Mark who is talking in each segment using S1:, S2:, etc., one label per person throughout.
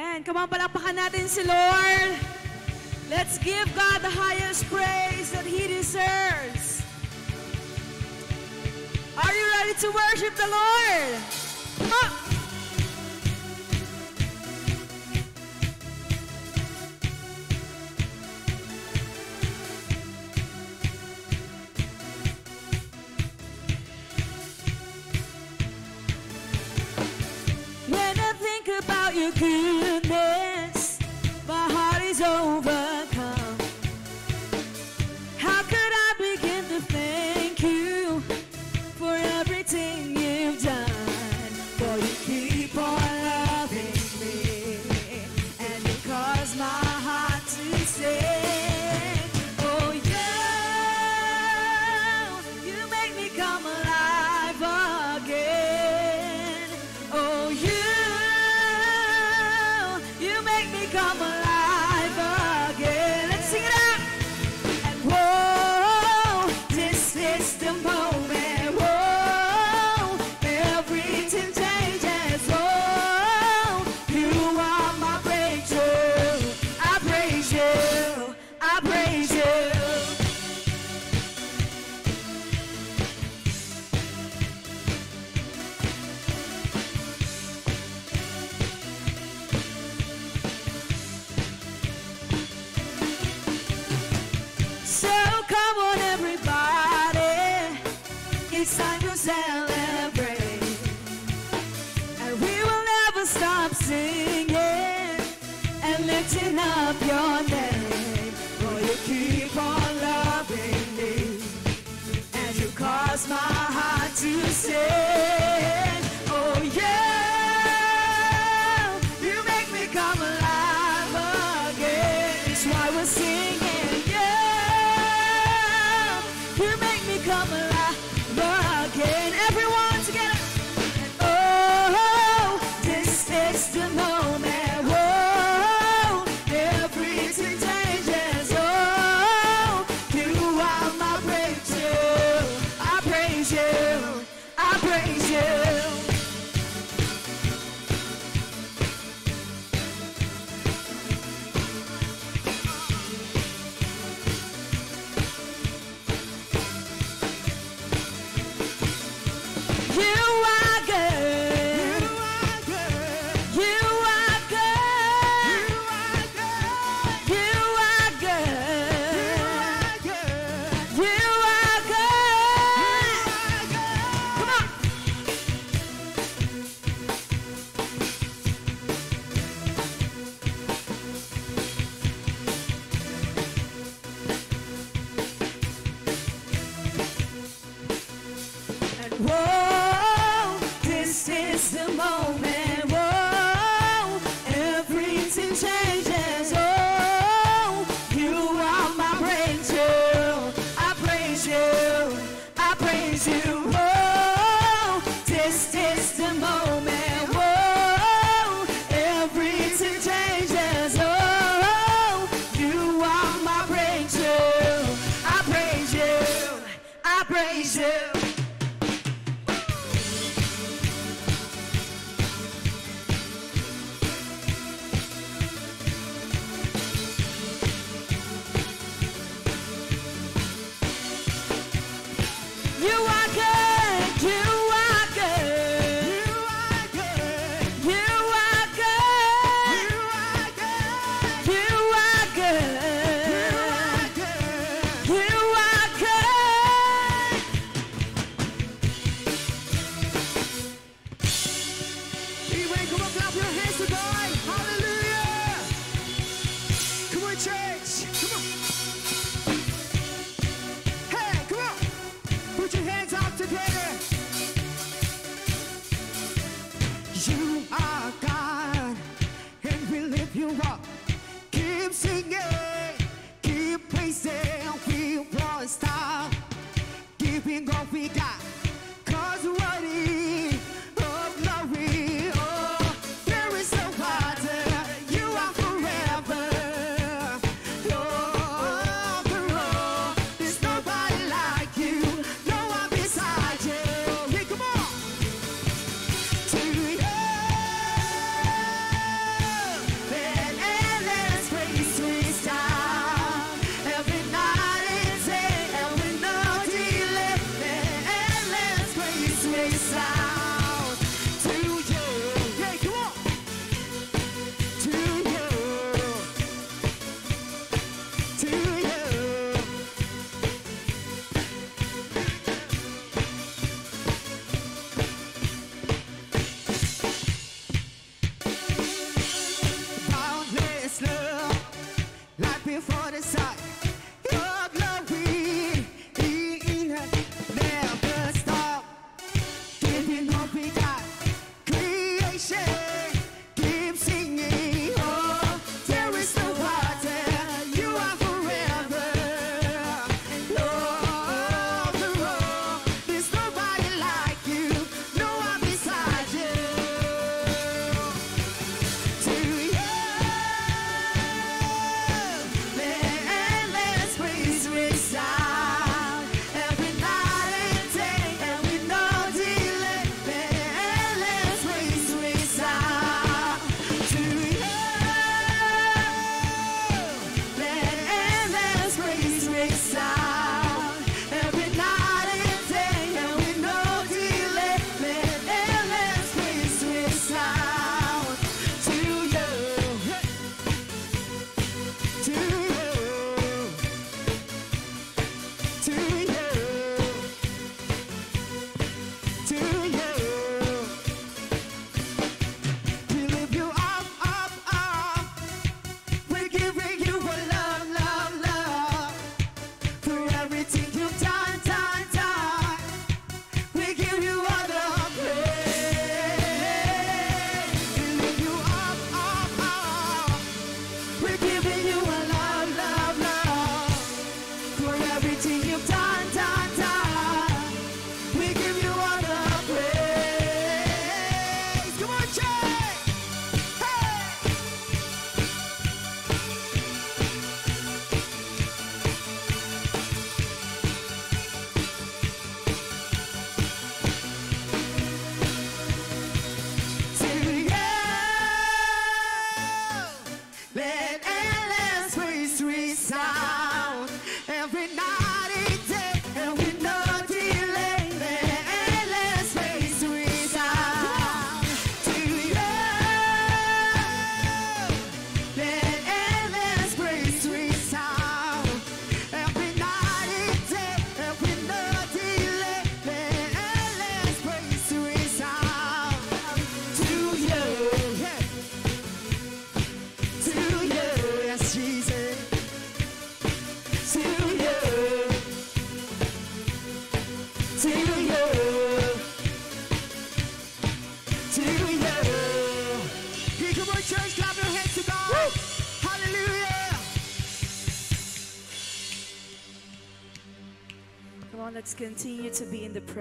S1: Ayan, kamapalapakan natin si Lord. Let's give God the highest praise that He deserves. Are you ready to worship the Lord? Up! you couldn't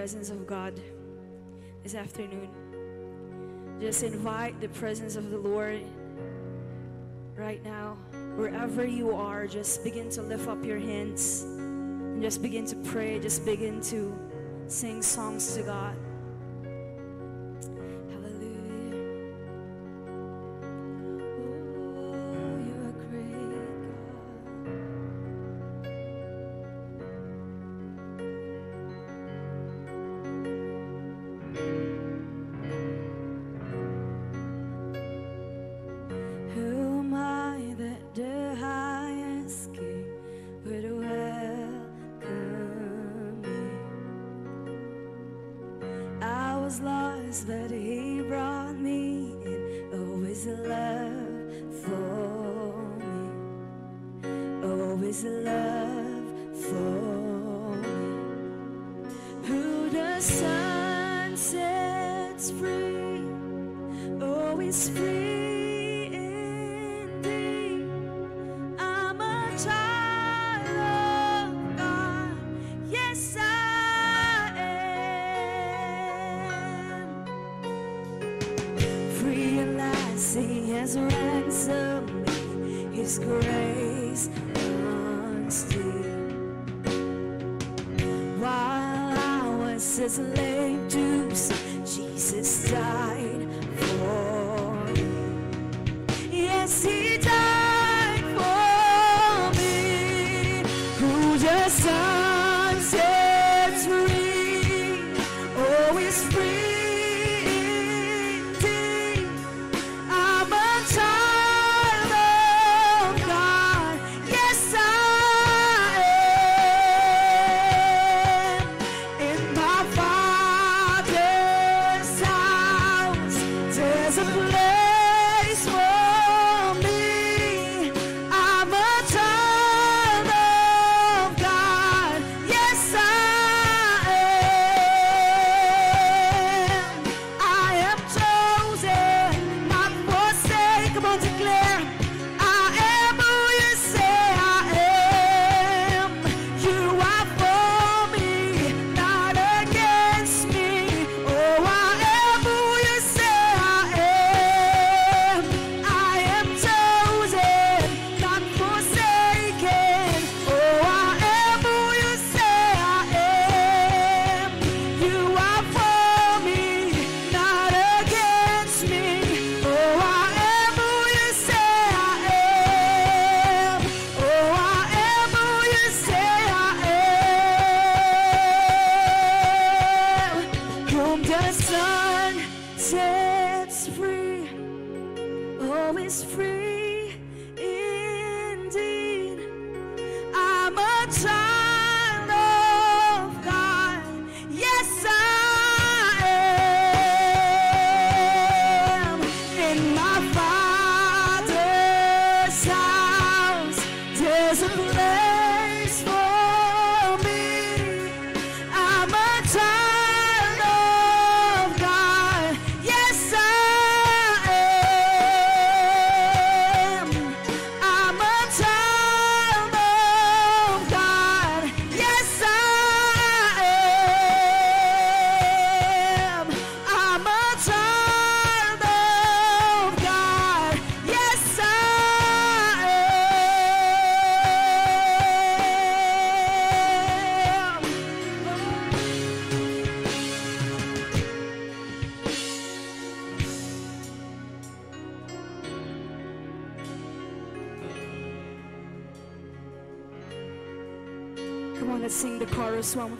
S1: presence of God this afternoon. Just invite the presence of the Lord right now. Wherever you are, just begin to lift up your hands and just begin to pray. Just begin to sing songs to God. see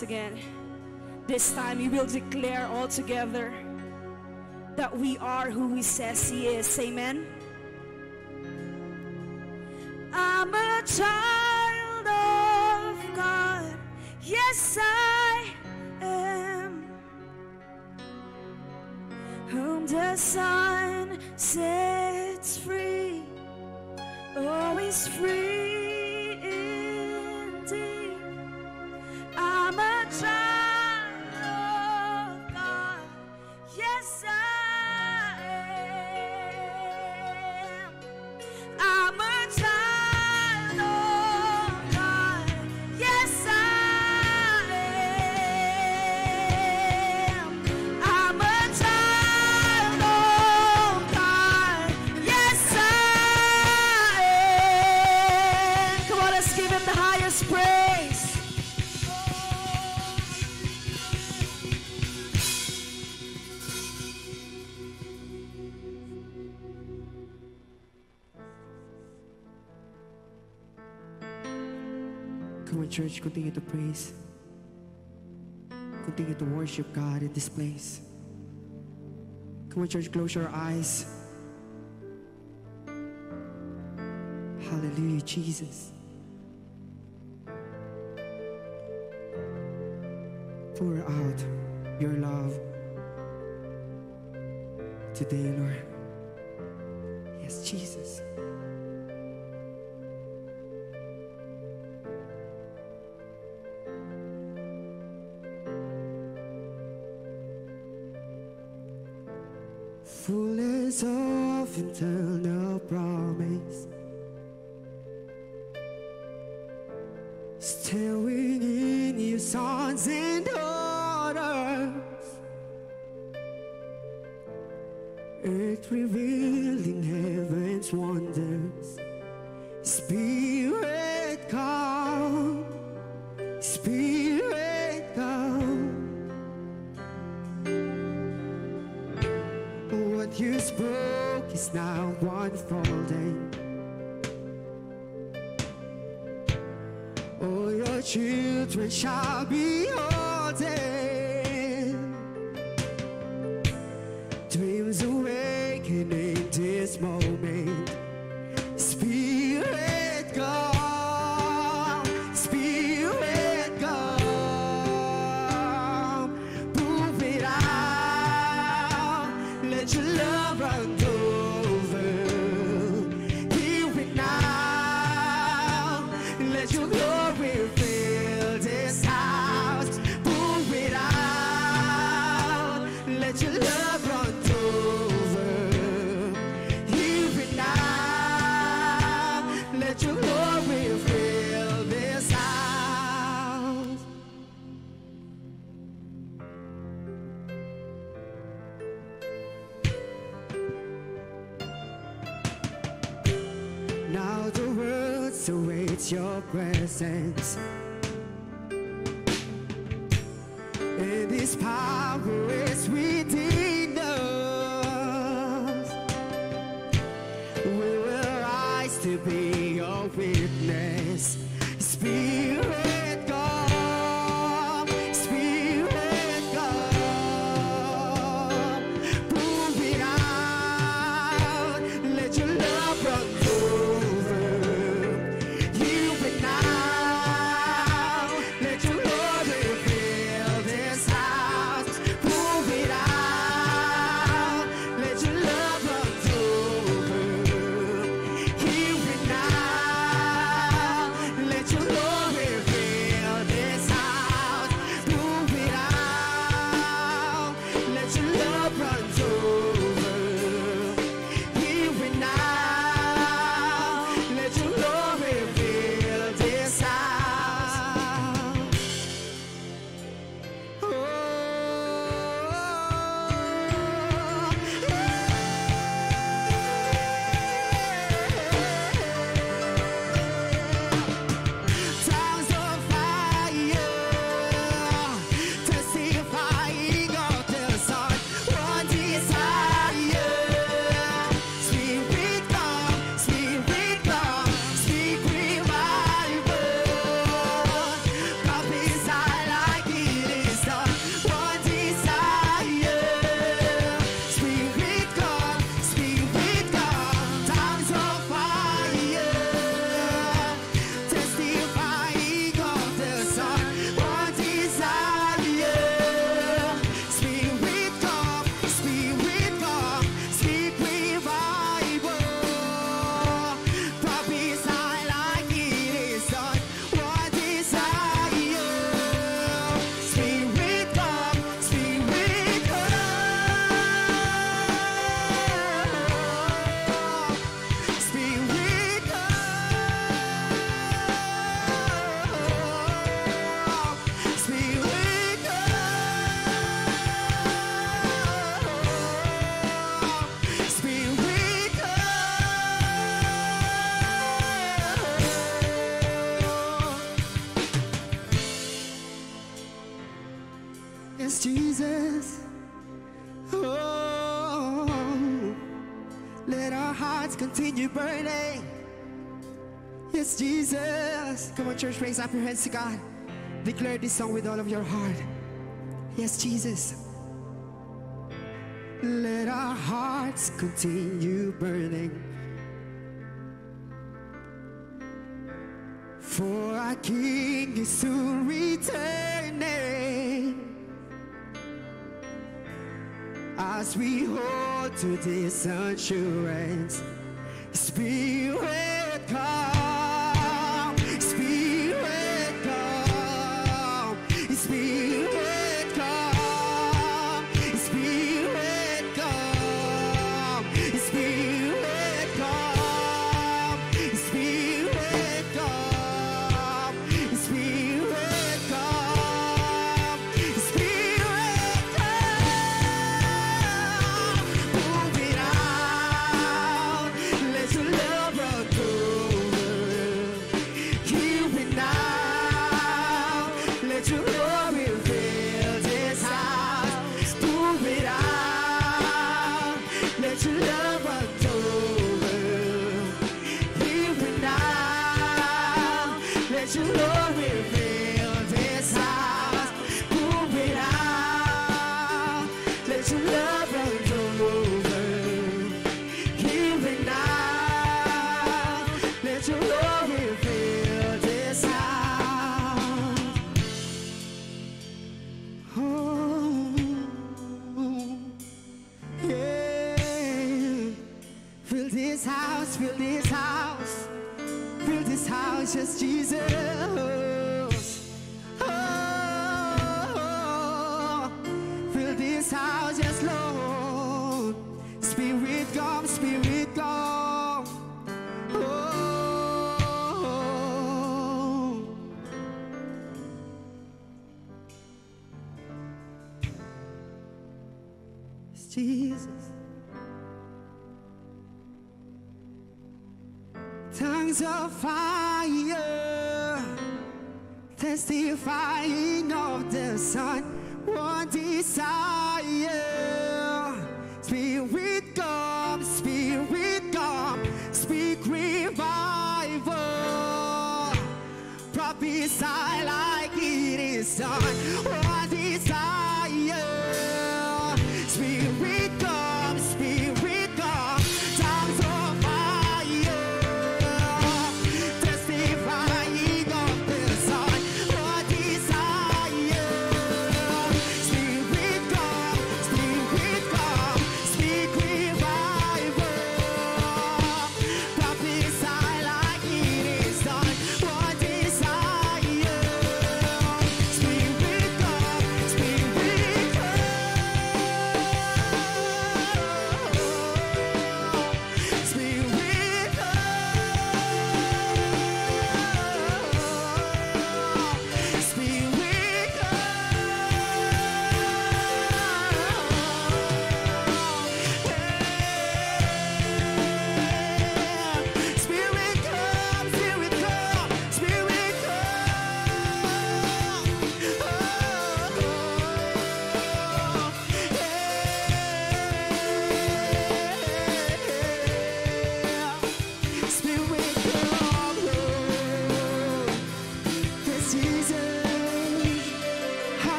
S1: once again. This time we will declare all together that we are who he says he is. Amen. I'm a child of God. Yes, I am. Whom the sun sets free. Oh, he's free.
S2: church, continue to praise. Continue to worship God in this place. Come on, church, close your eyes. Hallelujah, Jesus. Pour out your love today, Lord. Yes, Jesus. mouth and tell no promise. Staring in your sons and daughters, it reveals. it's your presence. in this power. Church, raise up your hands to God. Declare this song with all of your heart. Yes, Jesus. Let our hearts continue burning. For our King is soon returning. As we hold to this assurance, Spirit come,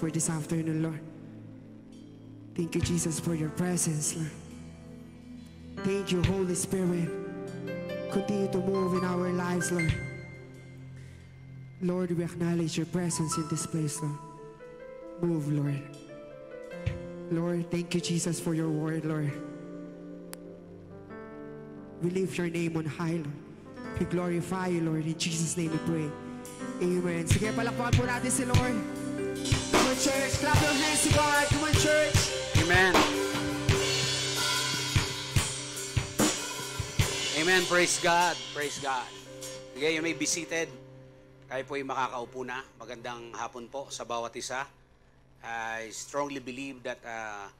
S2: for this afternoon, Lord. Thank you, Jesus, for your presence, Lord. Thank you, Holy Spirit. Continue to move in our lives, Lord. Lord, we acknowledge your presence in this place, Lord. Move, Lord. Lord, thank you, Jesus, for your word, Lord. We lift your name on high, Lord. We glorify you, Lord. In Jesus' name we pray. Amen. Sige, palakpakan po natin si Lord. Church. Clap your hands to God. Come on, church.
S3: Amen. Amen. Praise God. Praise God. Sige, you may be seated. Tayo po ay makakaupo na. Magandang hapon po sa bawat isa. I strongly believe that uh,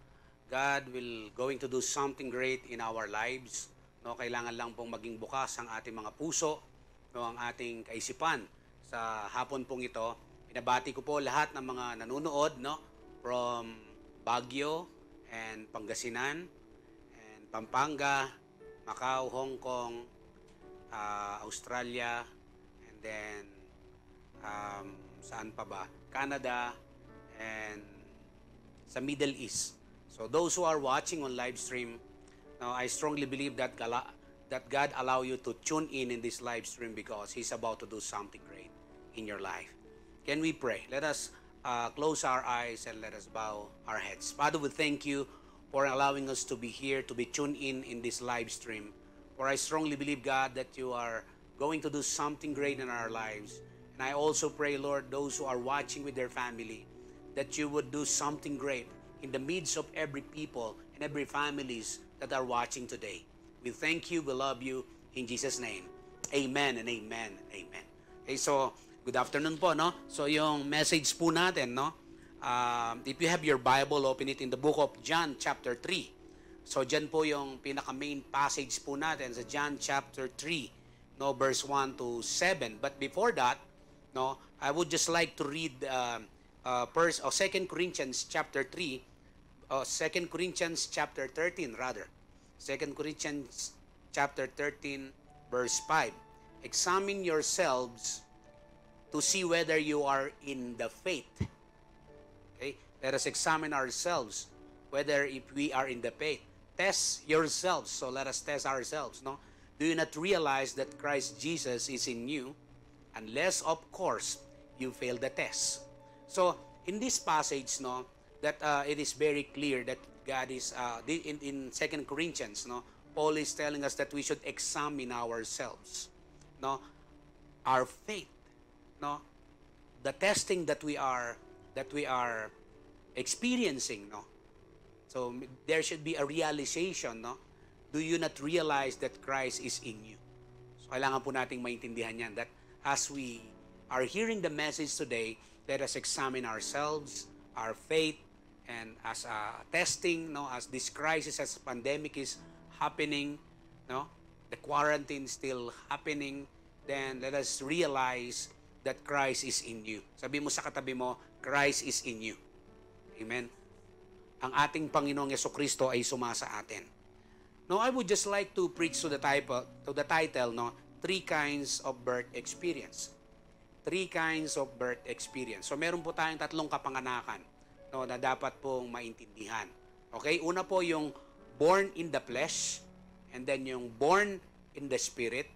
S3: God will going to do something great in our lives. No, kailangan lang pong maging bukas ang ating mga puso no, ang ating kaisipan sa hapon pong ito. Pinabati ko po lahat ng mga nanonood no, from Baguio and Pangasinan and Pampanga, Macau, Hong Kong, uh, Australia, and then um, saan pa ba? Canada and sa Middle East. So those who are watching on live stream, now I strongly believe that gala, that God allow you to tune in in this live stream because He's about to do something great in your life. Can we pray? Let us uh, close our eyes and let us bow our heads. Father, we thank you for allowing us to be here, to be tuned in in this live stream. For I strongly believe, God, that you are going to do something great in our lives. And I also pray, Lord, those who are watching with their family, that you would do something great in the midst of every people and every families that are watching today. We thank you, we love you, in Jesus' name. Amen and amen amen. Okay, so, good afternoon po, no? So, yung message po natin, no? Um, if you have your Bible, open it in the book of John chapter 3. So, dyan po yung pinaka-main passage po natin sa John chapter 3, no, verse 1 to 7. But before that, no, I would just like to read um, uh, first, or 2 Corinthians chapter 3, uh, 2 Corinthians chapter 13 rather. 2 Corinthians chapter 13 verse 5. Examine yourselves to see whether you are in the faith. Okay? Let us examine ourselves whether if we are in the faith. Test yourselves. So let us test ourselves, no? Do you not realize that Christ Jesus is in you unless of course you fail the test? So, in this passage, no, that uh, it is very clear that God is uh, in in Second Corinthians, no, Paul is telling us that we should examine ourselves, no, our faith, no, the testing that we are that we are experiencing, no. So there should be a realization, no. Do you not realize that Christ is in you? So kailangan po nating maintindihan yan that as we are hearing the message today, let us examine ourselves, our faith, and as a testing, no, as this crisis, as pandemic is happening, no, the quarantine still happening, then let us realize that Christ is in you. Sabi mo sa katabi mo, Christ is in you. Amen. Ang ating Panginoong Yeso Kristo ay sumasa atin. No, I would just like to preach to the title, to the title, no, three kinds of birth experience. Three kinds of birth experience. So meron po tayong tatlong kapanganakan, no, na dapat pong maintindihan. Okay? Una po yung born in the flesh, and then yung born in the spirit,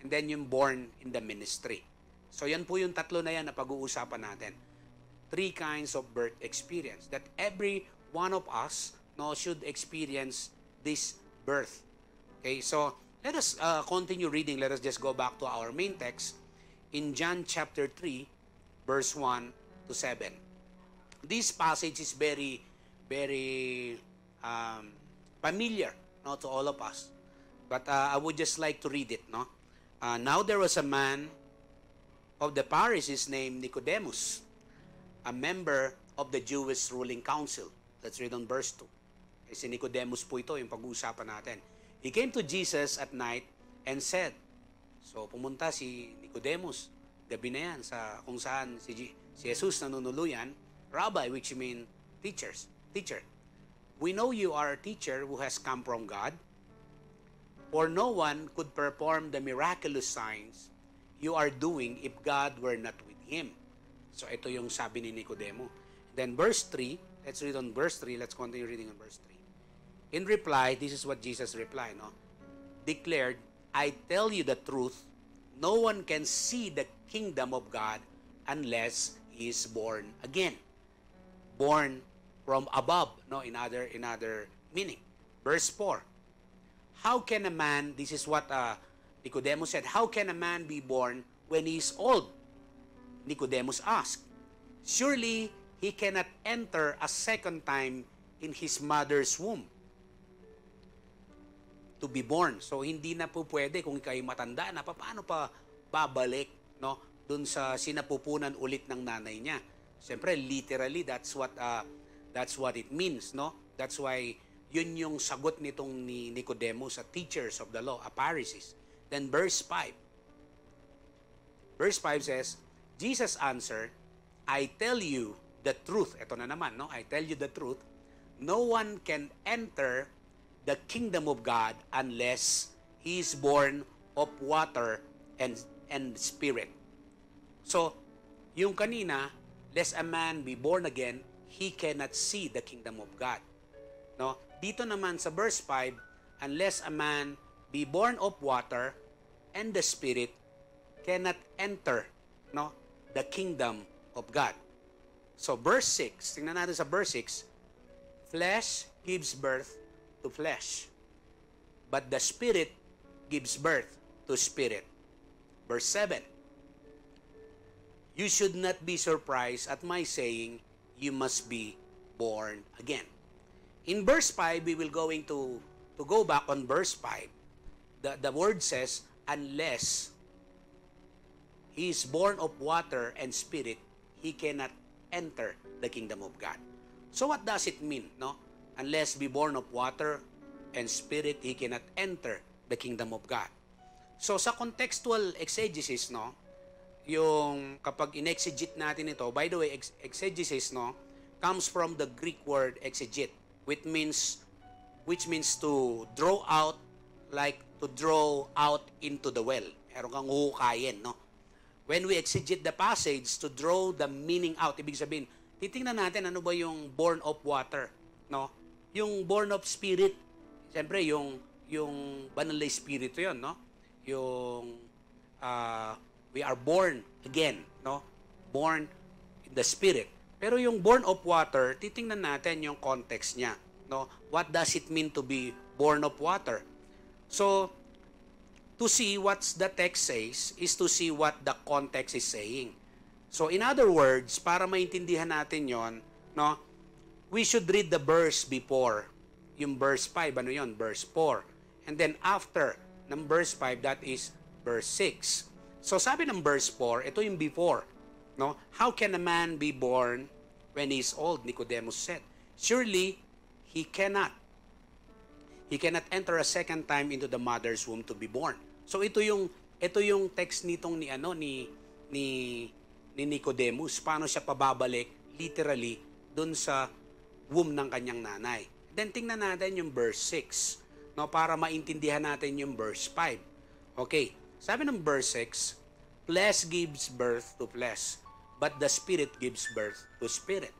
S3: and then yung born in the ministry. So yan po yung tatlo na yan na pag-uusapan natin. Three kinds of birth experience that every one of us no should experience this birth. Okay, so let us uh, continue reading. Let us just go back to our main text in John chapter 3, verse 1 to 7. This passage is very, very um, familiar no, to all of us. But uh, I would just like to read it. No? Uh, now there was a man of the Pharisees named Nicodemus, a member of the Jewish ruling council. Let's read on verse 2. Eh, si Nicodemus po ito, yung pag-uusapan natin. He came to Jesus at night and said, So pumunta si Nicodemus, gabi na yan, sa kung saan si, G- si Jesus nanunuluyan, Rabbi, which mean teachers, teacher. We know you are a teacher who has come from God, for no one could perform the miraculous signs you are doing if God were not with him. So ito yung sabi ni Nicodemo. Then verse 3, let's read on verse 3, let's continue reading on verse 3. In reply, this is what Jesus replied, no? Declared, I tell you the truth, no one can see the kingdom of God unless he is born again. Born from above, no, in other in other meaning. Verse 4. How can a man, this is what uh, Nicodemus said, how can a man be born when he is old? Nicodemus asked. Surely he cannot enter a second time in his mother's womb to be born. So hindi na po pwede kung kayo matanda na paano pa babalik no doon sa sinapupunan ulit ng nanay niya. Siyempre literally that's what uh, that's what it means, no? That's why yun yung sagot nitong ni Nicodemus sa teachers of the law, a Pharisees. Then verse 5. Verse 5 says, Jesus answered, I tell you the truth. Ito na naman, no? I tell you the truth. No one can enter the kingdom of God unless he is born of water and and spirit. So, yung kanina, lest a man be born again, he cannot see the kingdom of God. No? Dito naman sa verse 5, unless a man be born of water and the spirit cannot enter no the kingdom of God. So verse 6, tingnan natin sa verse 6, flesh gives birth to flesh, but the spirit gives birth to spirit. Verse 7, you should not be surprised at my saying, you must be born again. In verse 5, we will going to, to go back on verse 5. The, the word says, unless he is born of water and spirit, he cannot enter the kingdom of God. So what does it mean, no? Unless be born of water and spirit, he cannot enter the kingdom of God. So sa contextual exegesis, no, yung kapag inexegete natin ito, by the way, ex- exegesis, no, comes from the Greek word exegete, which means which means to draw out like to draw out into the well. Meron kang huhukayin, no? When we exegete the passage to draw the meaning out, ibig sabihin, titingnan natin ano ba yung born of water, no? Yung born of spirit, siyempre yung yung banal na espiritu 'yon, no? Yung ah, we are born again, no? Born in the spirit. Pero yung born of water, titingnan natin yung context niya, no? What does it mean to be born of water? So, to see what the text says is to see what the context is saying. So, in other words, para maintindihan natin yon, no? We should read the verse before. Yung verse 5, ano yon? Verse 4. And then after ng verse 5, that is verse 6. So, sabi ng verse 4, ito yung before. No? How can a man be born when he is old? Nicodemus said. Surely, he cannot he cannot enter a second time into the mother's womb to be born. So ito yung ito yung text nitong ni ano ni ni ni Nicodemus paano siya pababalik literally dun sa womb ng kanyang nanay. Then tingnan natin yung verse 6 no para maintindihan natin yung verse 5. Okay, sabi ng verse 6, flesh gives birth to flesh, but the spirit gives birth to spirit.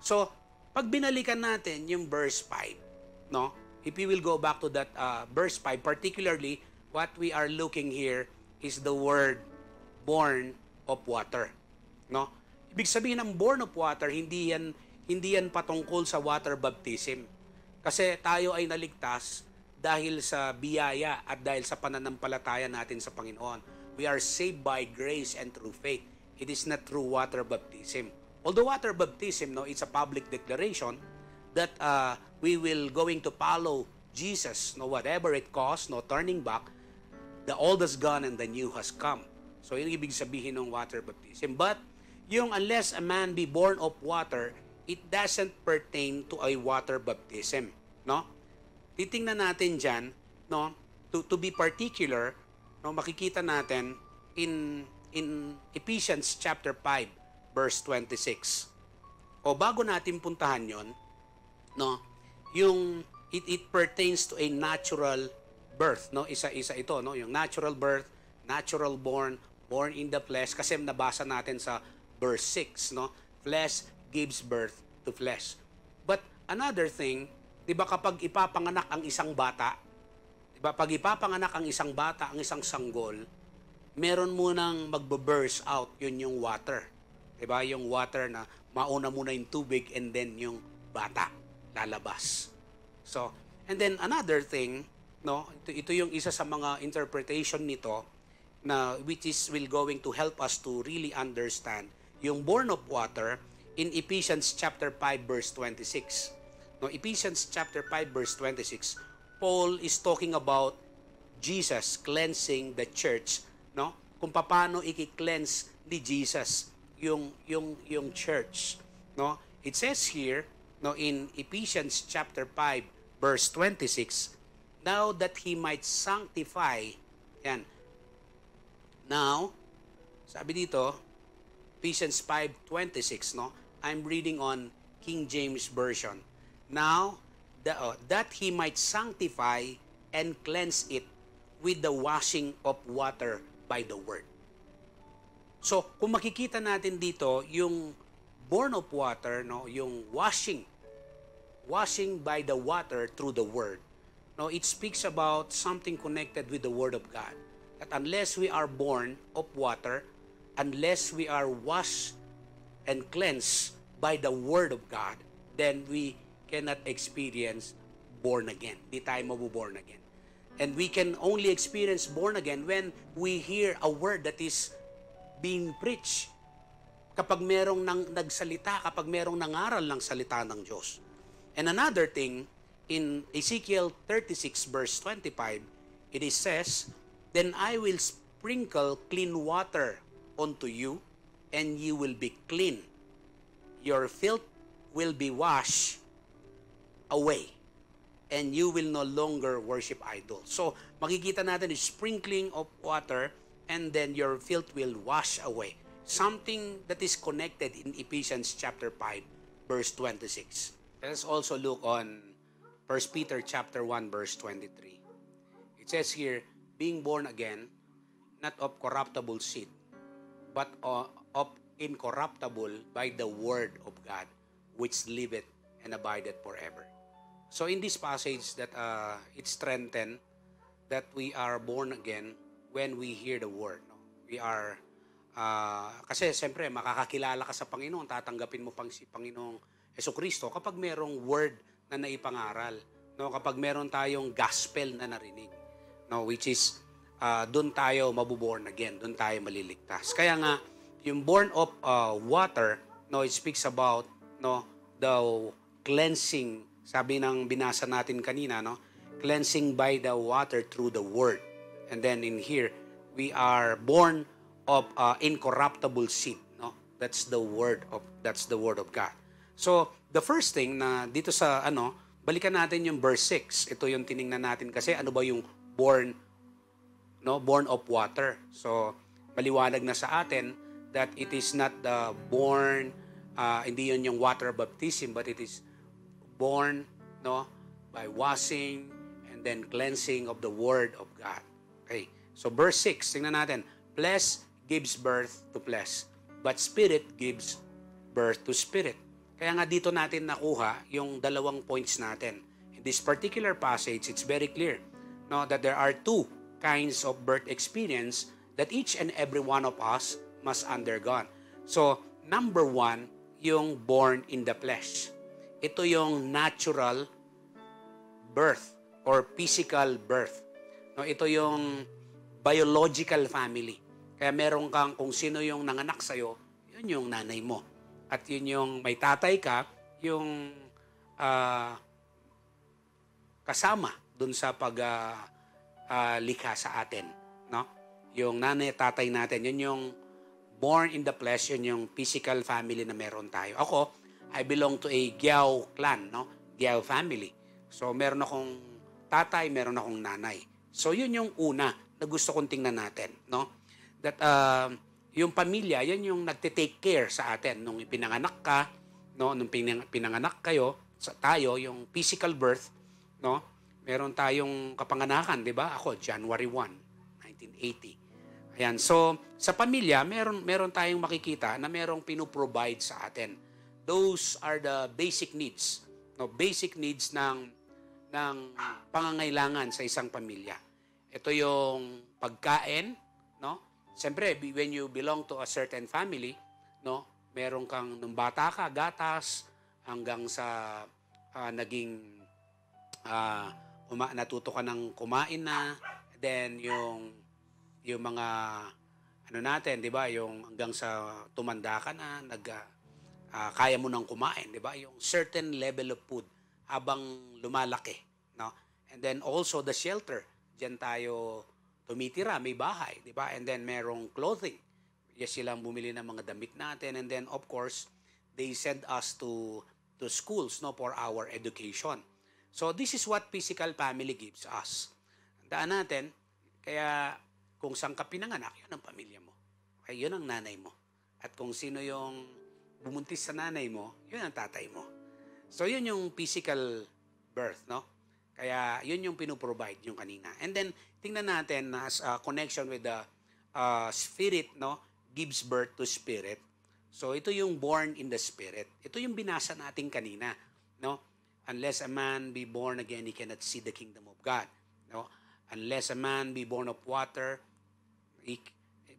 S3: So, pag binalikan natin yung verse 5, no? If we will go back to that uh, verse 5, particularly what we are looking here is the word born of water, no? Ibig sabihin ng born of water, hindi yan hindi yan patungkol sa water baptism. Kasi tayo ay naligtas dahil sa biyaya at dahil sa pananampalataya natin sa Panginoon. We are saved by grace and through faith. It is not through water baptism. Although water baptism, no, it's a public declaration that uh, we will going to follow Jesus, no, whatever it costs, no turning back. The old has gone and the new has come. So, yun ibig sabihin ng water baptism. But, yung unless a man be born of water, it doesn't pertain to a water baptism. No? Titingnan natin dyan, no, to, to be particular, no, makikita natin in, in Ephesians chapter 5, verse 26. O bago natin puntahan yon, no, yung it, it pertains to a natural birth, no? Isa-isa ito, no? Yung natural birth, natural born, born in the flesh kasi nabasa natin sa verse 6, no? Flesh gives birth to flesh. But another thing, 'di ba kapag ipapanganak ang isang bata, 'di ba pag ipapanganak ang isang bata, ang isang sanggol, meron munang magbo-burst out, yun yung water. 'Di ba? Yung water na mauna muna yung tubig and then yung bata lalabas. So, and then another thing, no, ito, ito yung isa sa mga interpretation nito na which is will going to help us to really understand yung born of water in Ephesians chapter 5 verse 26. No, Ephesians chapter 5 verse 26, Paul is talking about Jesus cleansing the church, no? Kung paano i-cleanse ni Jesus yung yung yung church, no? It says here, no, in Ephesians chapter 5 verse 26, now that he might sanctify yan. Now, Sabi dito, Ephesians 5:26, no? I'm reading on King James version. Now, the, oh, that he might sanctify and cleanse it with the washing of water by the word. So, kung makikita natin dito, yung born of water, no, yung washing, washing by the water through the word. No, it speaks about something connected with the word of God. That unless we are born of water, unless we are washed and cleansed by the word of God, then we cannot experience born again. Di tayo mabuborn again. And we can only experience born again when we hear a word that is being preached. Kapag merong nang, nagsalita, kapag merong nangaral ng salita ng Diyos. And another thing, in Ezekiel 36 verse 25, it is says, Then I will sprinkle clean water unto you, and you will be clean. Your filth will be washed away and you will no longer worship idols. So, makikita natin is sprinkling of water and then your filth will wash away. Something that is connected in Ephesians chapter 5 verse 26. Let us also look on 1 Peter chapter 1 verse 23. It says here, being born again, not of corruptible seed, but of incorruptible by the word of God, which liveth and abideth forever. So in this passage that uh, it strengthened that we are born again when we hear the word. No? We are, uh, kasi siyempre makakakilala ka sa Panginoon, tatanggapin mo pang si Panginoong Yeso Kristo kapag merong word na naipangaral. No? Kapag meron tayong gospel na narinig. No? Which is, uh, doon tayo mabuborn again, doon tayo maliligtas. Kaya nga, yung born of uh, water, no, it speaks about no, the cleansing, sabi ng binasa natin kanina, no, cleansing by the water through the word. And then in here, we are born of uh, incorruptible seed, no? That's the word of that's the word of God. So, the first thing na dito sa ano, balikan natin yung verse 6. Ito yung tiningnan natin kasi ano ba yung born no born of water so maliwanag na sa atin that it is not the born uh, hindi yun yung water baptism but it is born no by washing and then cleansing of the word of God okay so verse 6 tingnan natin flesh gives birth to flesh but spirit gives birth to spirit kaya nga dito natin nakuha yung dalawang points natin in this particular passage it's very clear no that there are two kinds of birth experience that each and every one of us must undergo. So, number one, yung born in the flesh. Ito yung natural birth or physical birth. No, ito yung biological family. Kaya meron kang kung sino yung nanganak sa'yo, yun yung nanay mo. At yun yung may tatay ka, yung ah, kasama dun sa pag ah, ah, likha sa atin, no? Yung nanay at tatay natin, yun yung born in the flesh, yun yung physical family na meron tayo. Ako, I belong to a Giao clan, no? Giao family. So, meron akong tatay, meron akong nanay. So, yun yung una na gusto kong tingnan natin, no? That, uh, yung pamilya, yan yung nagte-take care sa atin. Nung pinanganak ka, no? Nung pinang- pinanganak kayo, sa tayo, yung physical birth, no? Meron tayong kapanganakan, di ba? Ako, January 1, 1980. Ayan, so sa pamilya, meron, meron tayong makikita na merong pinuprovide sa atin. Those are the basic needs. No, basic needs ng, ng pangangailangan sa isang pamilya. Ito yung pagkain? Siyempre, when you belong to a certain family, no? Meron kang nung bata ka, gatas, hanggang sa ah, naging ah, uma, natuto ka ng kumain na, then yung yung mga ano natin, 'di ba? Yung hanggang sa tumanda ka na, nag ah, kaya mo nang kumain, 'di ba? Yung certain level of food habang lumalaki, no? And then also the shelter. Diyan tayo tumitira, may bahay, 'di ba? And then merong clothing. Yes, silang bumili ng mga damit natin and then of course, they send us to to schools no for our education. So this is what physical family gives us. Tandaan natin, kaya kung saan ka pinanganak, yun ang pamilya mo. Okay, yun ang nanay mo. At kung sino yung bumuntis sa nanay mo, yun ang tatay mo. So, yun yung physical birth, no? Kaya, yun yung pinoprovide yung kanina. And then, tingnan natin na as a connection with the uh, spirit, no? Gives birth to spirit. So, ito yung born in the spirit. Ito yung binasa natin kanina, no? Unless a man be born again, he cannot see the kingdom of God. No? Unless a man be born of water, he,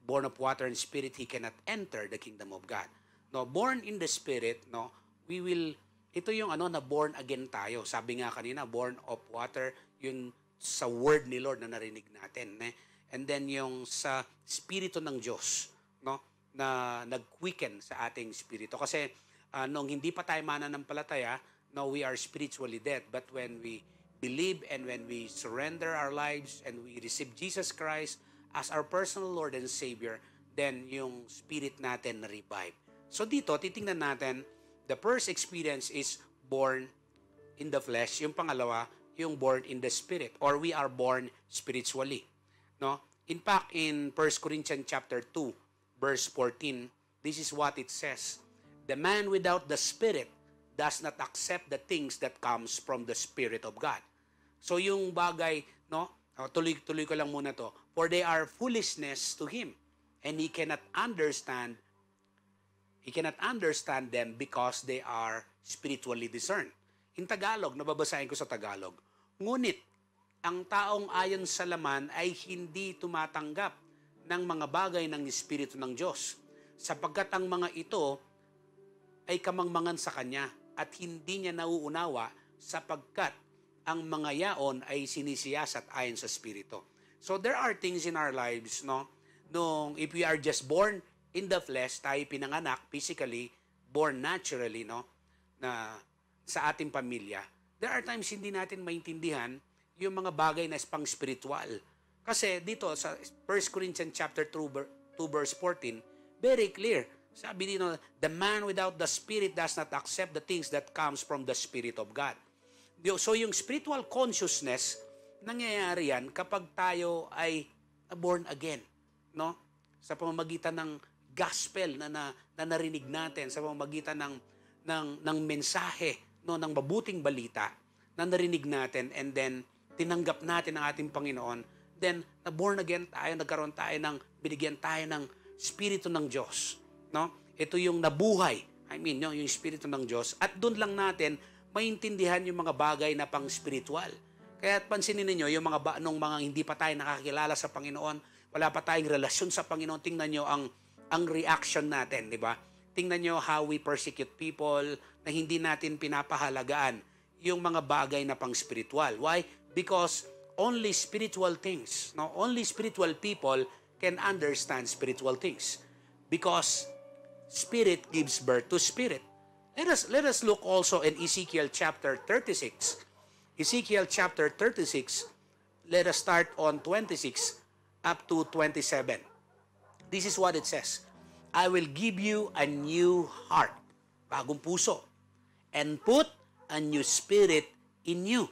S3: born of water and spirit, he cannot enter the kingdom of God. No, born in the spirit, no, we will ito yung ano na born again tayo. Sabi nga kanina, born of water, yung sa word ni Lord na narinig natin, eh. And then yung sa spirito ng Diyos, no, na nag-quicken sa ating spirito kasi ah, nung hindi pa tayo mananampalataya, no, we are spiritually dead. But when we believe and when we surrender our lives and we receive Jesus Christ as our personal Lord and Savior, then yung spirit natin na-revive. So dito, titingnan natin, the first experience is born in the flesh. Yung pangalawa, yung born in the spirit or we are born spiritually. No? In fact, in 1 Corinthians chapter 2, verse 14, this is what it says. The man without the spirit does not accept the things that comes from the spirit of God. So yung bagay, no? Tuloy-tuloy ko lang muna to. For they are foolishness to him and he cannot understand He cannot understand them because they are spiritually discerned. In Tagalog, nababasahin ko sa Tagalog. Ngunit, ang taong ayon sa laman ay hindi tumatanggap ng mga bagay ng Espiritu ng Diyos, sapagkat ang mga ito ay kamangmangan sa Kanya at hindi niya nauunawa sapagkat ang mga yaon ay sinisiyasat ayon sa Espiritu. So there are things in our lives, no? Nung if we are just born in the flesh, tayo pinanganak physically, born naturally, no? Na sa ating pamilya, there are times hindi natin maintindihan yung mga bagay na pang spiritual. Kasi dito sa 1 Corinthians chapter 2, 2 verse 14, very clear. Sabi dito, the man without the spirit does not accept the things that comes from the spirit of God. So yung spiritual consciousness, nangyayari yan kapag tayo ay born again, no? Sa pamamagitan ng gospel na, na, na narinig natin, sa pamamagitan ng ng ng mensahe, no, ng mabuting balita na narinig natin and then tinanggap natin ang ating Panginoon, then na born again tayo, nagkaroon tayo ng binigyan tayo ng spirito ng Diyos, no? Ito yung nabuhay. I mean, no, yung spirito ng Diyos at doon lang natin maintindihan yung mga bagay na pang spiritual. Kaya pansinin niyo yung mga ba, nung mga hindi pa tayo nakakilala sa Panginoon, wala pa tayong relasyon sa Panginoon, tingnan niyo ang ang reaction natin, di ba? Tingnan niyo how we persecute people na hindi natin pinapahalagaan yung mga bagay na pang spiritual. Why? Because only spiritual things, no? Only spiritual people can understand spiritual things. Because spirit gives birth to spirit. Let us let us look also in Ezekiel chapter 36. Ezekiel chapter 36, let us start on 26 up to 27. This is what it says. I will give you a new heart, bagong puso, and put a new spirit in you.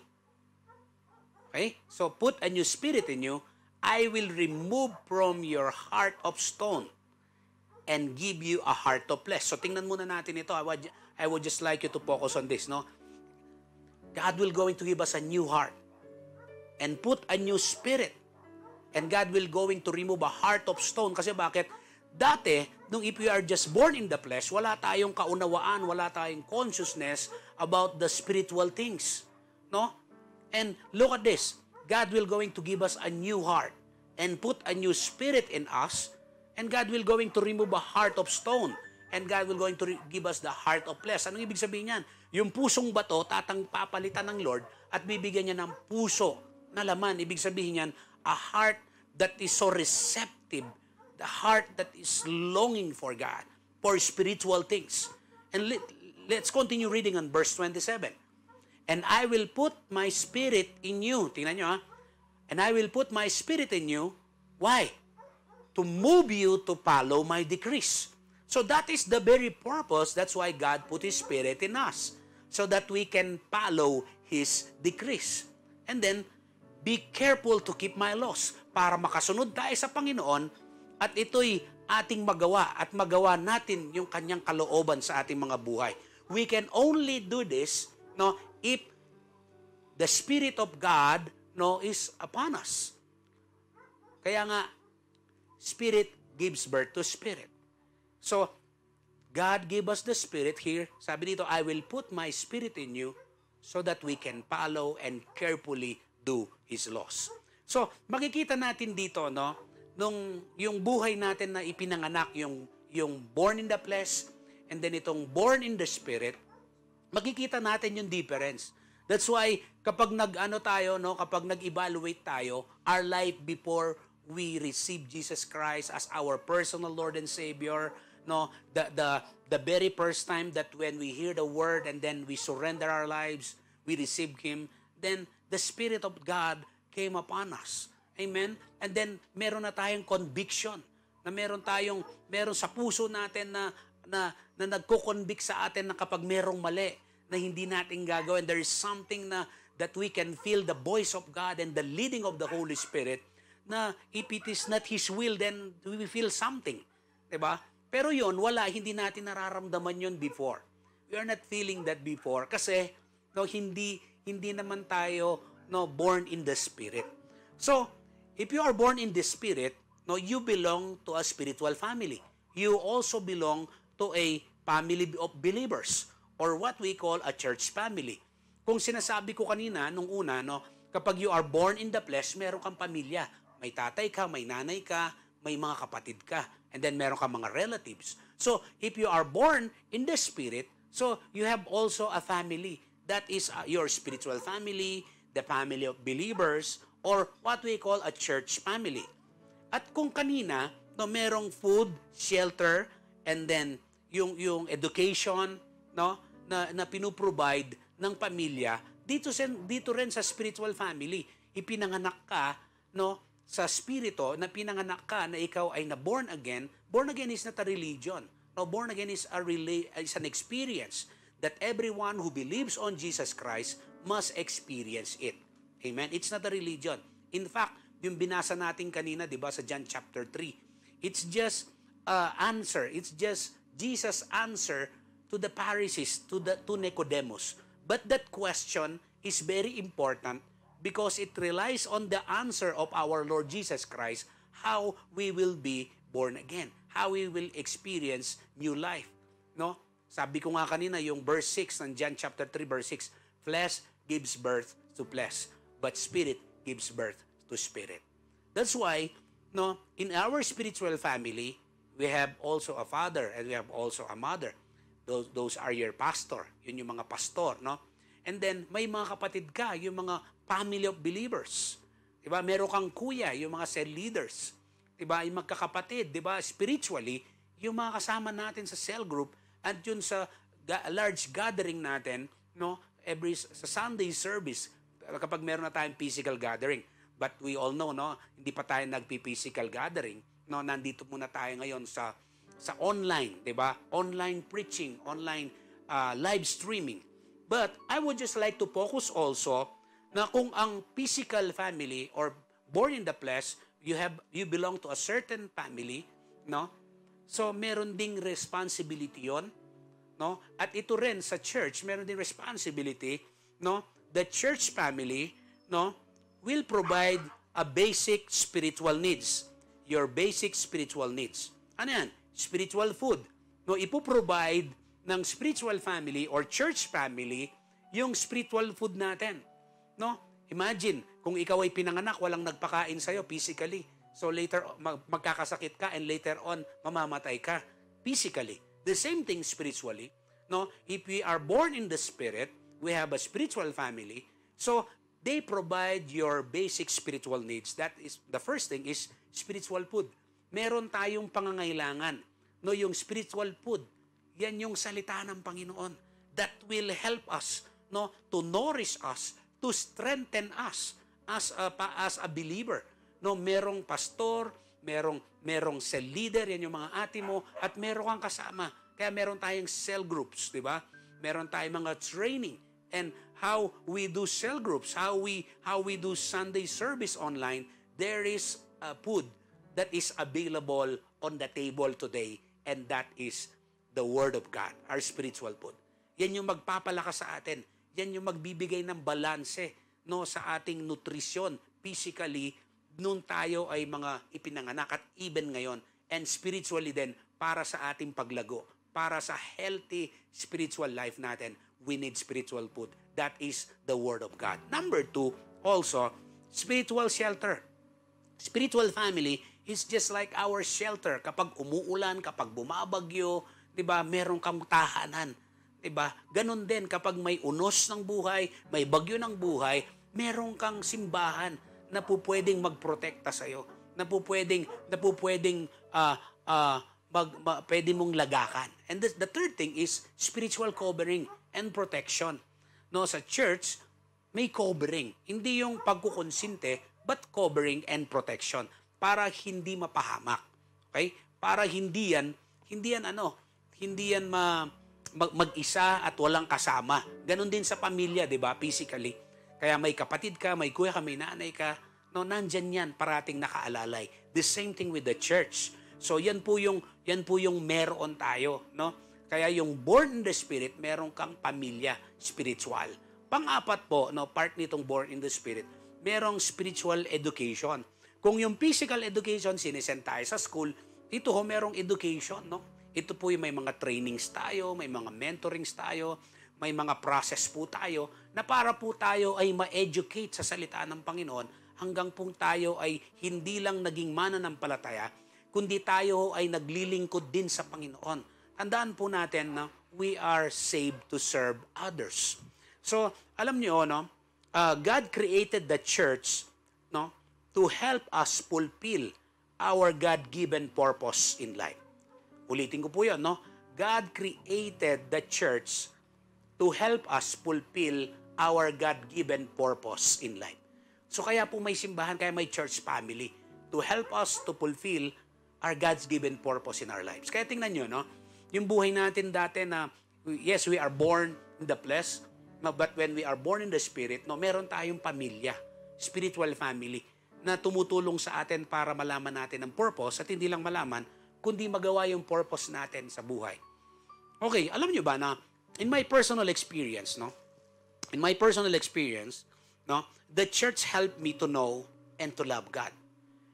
S3: Okay? So put a new spirit in you. I will remove from your heart of stone and give you a heart of flesh. So tingnan muna natin ito. I would, I would just like you to focus on this, no? God will going to give us a new heart and put a new spirit. And God will going to remove a heart of stone. Kasi bakit? Dati, nung if we are just born in the flesh, wala tayong kaunawaan, wala tayong consciousness about the spiritual things. No? And look at this. God will going to give us a new heart and put a new spirit in us. And God will going to remove a heart of stone. And God will going to give us the heart of flesh. Anong ibig sabihin yan? Yung pusong bato, tatang papalitan ng Lord at bibigyan niya ng puso na laman. Ibig sabihin yan, a heart that is so receptive the heart that is longing for God, for spiritual things. And let, let's continue reading on verse 27. And I will put my spirit in you. Tingnan nyo ha. And I will put my spirit in you. Why? To move you to follow my decrees. So that is the very purpose. That's why God put His Spirit in us. So that we can follow His decrees. And then, be careful to keep my laws. Para makasunod tayo sa Panginoon, at ito'y ating magawa at magawa natin yung kanyang kalooban sa ating mga buhay. We can only do this no if the spirit of God no is upon us. Kaya nga spirit gives birth to spirit. So God gave us the spirit here. Sabi dito, I will put my spirit in you so that we can follow and carefully do his laws. So, makikita natin dito no nung yung buhay natin na ipinanganak yung yung born in the flesh and then itong born in the spirit, makikita natin yung difference. That's why kapag nag-ano tayo no, kapag nag-evaluate tayo our life before we receive Jesus Christ as our personal Lord and Savior, no, the the the very first time that when we hear the word and then we surrender our lives, we receive him, then the spirit of God came upon us. Amen? And then meron na tayong conviction na meron tayong meron sa puso natin na na na nagko-convict sa atin na kapag merong mali na hindi natin gagawin there is something na that we can feel the voice of God and the leading of the Holy Spirit na if it is not His will then we feel something. Ba pero yon wala. Hindi natin nararamdaman yon before. We are not feeling that before. Kasi no hindi hindi naman tayo no born in the spirit. So if you are born in the spirit no you belong to a spiritual family. You also belong to a family of believers or what we call a church family. Kung sinasabi ko kanina nung una no kapag you are born in the flesh meron kang pamilya. May tatay ka may nanay ka may mga kapatid ka and then meron kang mga relatives. So if you are born in the spirit so you have also a family that is uh, your spiritual family the family of believers or what we call a church family at kung kanina, no, merong food, shelter, and then yung yung education, no, na na pinuprovide ng pamilya, dito sen dito rin sa spiritual family, ipinanganak ka, no, sa spirito na pinanganak ka na ikaw ay na born again. Born again is not a religion. No, born again is a rela- is an experience that everyone who believes on Jesus Christ must experience it. Amen. It's not a religion. In fact, yung binasa natin kanina, 'di ba, sa John chapter 3. It's just uh, answer. It's just Jesus answer to the Pharisees, to the to Nicodemus. But that question is very important because it relies on the answer of our Lord Jesus Christ how we will be born again, how we will experience new life, no? Sabi ko nga kanina yung verse 6 ng John chapter 3 verse 6, flesh gives birth to flesh, but spirit gives birth to spirit. That's why, no, in our spiritual family, we have also a father and we have also a mother. Those, those are your pastor. Yun yung mga pastor, no? And then, may mga kapatid ka, yung mga family of believers. Diba? Meron kang kuya, yung mga cell leaders. Diba? Yung magkakapatid, diba? Spiritually, yung mga kasama natin sa cell group at yun sa large gathering natin, no? Every sa Sunday service, kapag meron na tayong physical gathering. But we all know, no? Hindi pa tayo nagpi-physical gathering. No, nandito muna tayo ngayon sa sa online, 'di ba? Online preaching, online uh, live streaming. But I would just like to focus also na kung ang physical family or born in the flesh, you have you belong to a certain family, no? So meron ding responsibility 'yon, no? At ito rin sa church, meron ding responsibility, no? The church family, no, will provide a basic spiritual needs. Your basic spiritual needs. Ano yan? Spiritual food. No, ipoprovide ng spiritual family or church family yung spiritual food natin. No? Imagine, kung ikaw ay pinanganak, walang nagpakain sa'yo physically. So later, mag- magkakasakit ka and later on, mamamatay ka physically. The same thing spiritually. No? If we are born in the Spirit, we have a spiritual family. So, they provide your basic spiritual needs. That is, the first thing is spiritual food. Meron tayong pangangailangan. No, yung spiritual food, yan yung salita ng Panginoon that will help us no to nourish us to strengthen us as a as a believer no merong pastor merong merong cell leader yan yung mga ate mo at meron kang kasama kaya meron tayong cell groups di ba meron tayong mga training and how we do cell groups how we how we do Sunday service online there is a food that is available on the table today and that is the Word of God, our spiritual food. Yan yung magpapalakas sa atin. Yan yung magbibigay ng balanse no sa ating nutrisyon physically nung tayo ay mga ipinanganak at even ngayon and spiritually din para sa ating paglago, para sa healthy spiritual life natin, we need spiritual food. That is the Word of God. Number two, also, spiritual shelter. Spiritual family is just like our shelter. Kapag umuulan, kapag bumabagyo, 'di ba? Meron kang tahanan. 'Di ba? Ganon din kapag may unos ng buhay, may bagyo ng buhay, meron kang simbahan na po pwedeng magprotekta sa iyo, na po pwedeng na po pwedeng ah ah, mag, ma, pwede mong lagakan. And the, the third thing is spiritual covering and protection. No, sa church, may covering. Hindi yung pagkukonsinte, but covering and protection para hindi mapahamak. Okay? Para hindi yan, hindi yan ano, hindi yan ma, mag, mag-isa at walang kasama. Ganon din sa pamilya, di ba? Physically. Kaya may kapatid ka, may kuya ka, may nanay ka, no, nandyan yan, parating nakaalalay. The same thing with the church. So yan po yung yan po yung meron tayo, no? Kaya yung born in the spirit, meron kang pamilya spiritual. Pang-apat po, no, part nitong born in the spirit, merong spiritual education. Kung yung physical education sinisend tayo sa school, dito ho merong education, no? Ito po yung may mga trainings tayo, may mga mentorings tayo, may mga process po tayo na para po tayo ay ma-educate sa salita ng Panginoon hanggang po tayo ay hindi lang naging mananampalataya, kundi tayo ay naglilingkod din sa Panginoon. Tandaan po natin na we are saved to serve others. So, alam niyo, no, uh, God created the church no, to help us fulfill our God-given purpose in life. Ulitin ko po yun, no? God created the church to help us fulfill our God-given purpose in life. So kaya po may simbahan, kaya may church family to help us to fulfill our God's given purpose in our lives. Kaya tingnan nyo, no? Yung buhay natin dati na, yes, we are born in the flesh, no, but when we are born in the spirit, no, meron tayong pamilya, spiritual family, na tumutulong sa atin para malaman natin ang purpose at hindi lang malaman, kundi magawa yung purpose natin sa buhay. Okay, alam nyo ba na in my personal experience, no? In my personal experience, no, the church helped me to know and to love God.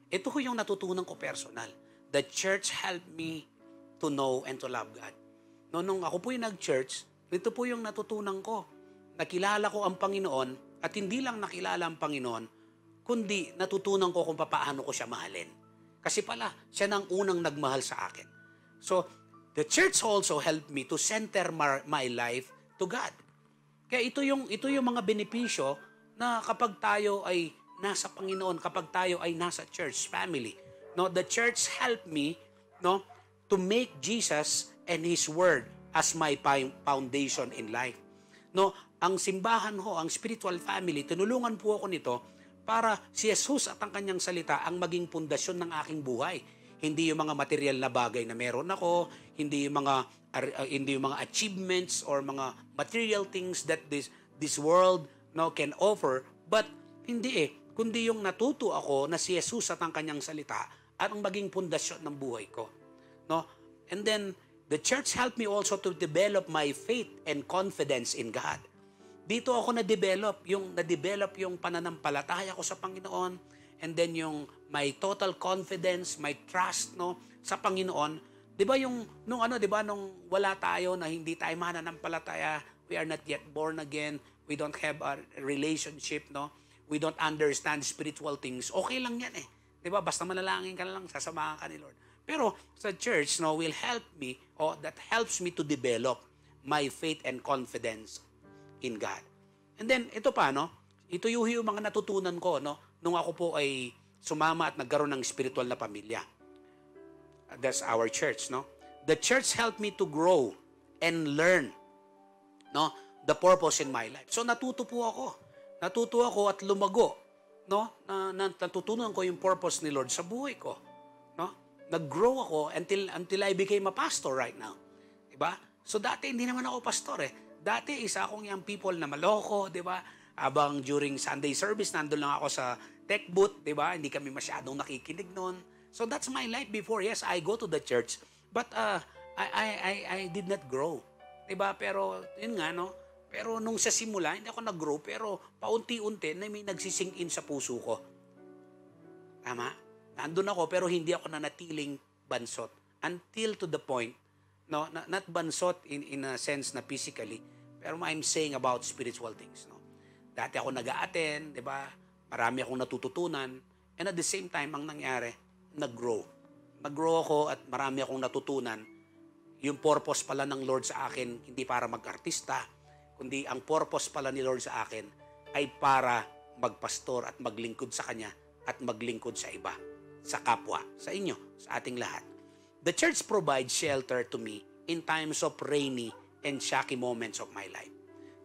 S3: Ito ko yung natutunan ko personal. The church helped me to know and to love God. No, nung ako po yung nag-church, ito po yung natutunan ko. Nakilala ko ang Panginoon at hindi lang nakilala ang Panginoon, kundi natutunan ko kung paano ko siya mahalin. Kasi pala, siya nang unang nagmahal sa akin. So, the church also helped me to center my, life to God. Kaya ito yung ito yung mga benepisyo na kapag tayo ay nasa Panginoon, kapag tayo ay nasa church family. No, the church helped me, no, to make Jesus and his word as my foundation in life. No, ang simbahan ho, ang spiritual family, tinulungan po ako nito para si Jesus at ang kanyang salita ang maging pundasyon ng aking buhay. Hindi yung mga material na bagay na meron ako, hindi yung mga uh, hindi yung mga achievements or mga material things that this this world no can offer, but hindi eh, kundi yung natuto ako na si Jesus at ang kanyang salita at ang maging pundasyon ng buhay ko. No? And then the church helped me also to develop my faith and confidence in God. Dito ako na-develop, yung na-develop yung pananampalataya ko sa Panginoon and then yung my total confidence, my trust no sa Panginoon. 'Di ba yung nung ano, 'di ba nung wala tayo na hindi tayo mananampalataya, we are not yet born again, we don't have a relationship, no? We don't understand spiritual things. Okay lang 'yan eh. 'Di ba? Basta manalangin ka lang, sasamahan ka ni Lord. Pero sa church, no, will help me or that helps me to develop my faith and confidence in God. And then, ito pa, no? Ito yung, yung mga natutunan ko, no? Nung ako po ay sumama at nagkaroon ng spiritual na pamilya. That's our church, no? The church helped me to grow and learn, no? The purpose in my life. So, natuto po ako. Natuto ako at lumago, no? Na, na, natutunan ko yung purpose ni Lord sa buhay ko, no? Nag-grow ako until, until I became a pastor right now. Diba? So, dati hindi naman ako pastor eh Dati, isa akong yung people na maloko, di ba? Abang during Sunday service, nandun lang ako sa tech booth, di ba? Hindi kami masyadong nakikinig noon. So that's my life before. Yes, I go to the church, but uh, I, I, I, I did not grow. Diba? Pero, yun nga, no? Pero nung sa simula, hindi ako nag-grow, pero paunti-unti na may nagsising in sa puso ko. Tama? Nandun ako, pero hindi ako nanatiling bansot. Until to the point, no, na- not bansot in, in a sense na physically, pero I'm saying about spiritual things. No? Dati ako nag attend di ba? Marami akong natututunan. And at the same time, ang nangyari, nag-grow. Nag-grow ako at marami akong natutunan. Yung purpose pala ng Lord sa akin, hindi para mag-artista, kundi ang purpose pala ni Lord sa akin ay para magpastor at maglingkod sa Kanya at maglingkod sa iba, sa kapwa, sa inyo, sa ating lahat. The church provides shelter to me in times of rainy and shocky moments of my life.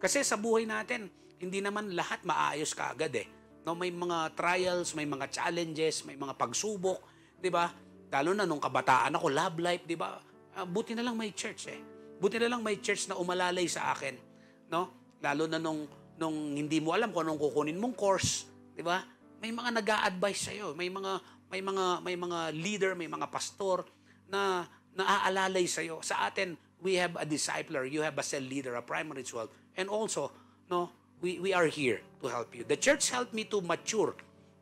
S3: Kasi sa buhay natin, hindi naman lahat maayos kaagad eh. No, may mga trials, may mga challenges, may mga pagsubok, 'di ba? Lalo na nung kabataan ako, love life, 'di ba? Ah, buti na lang may church eh. Buti na lang may church na umalalay sa akin, no? Lalo na nung nung hindi mo alam kung anong kukunin mong course, 'di ba? May mga nag-a-advise sa iyo, may mga may mga may mga leader, may mga pastor na naaalalay sa iyo. Sa atin, we have a discipler, you have a cell leader, a primary 12, and also, no, we we are here to help you. The church helped me to mature,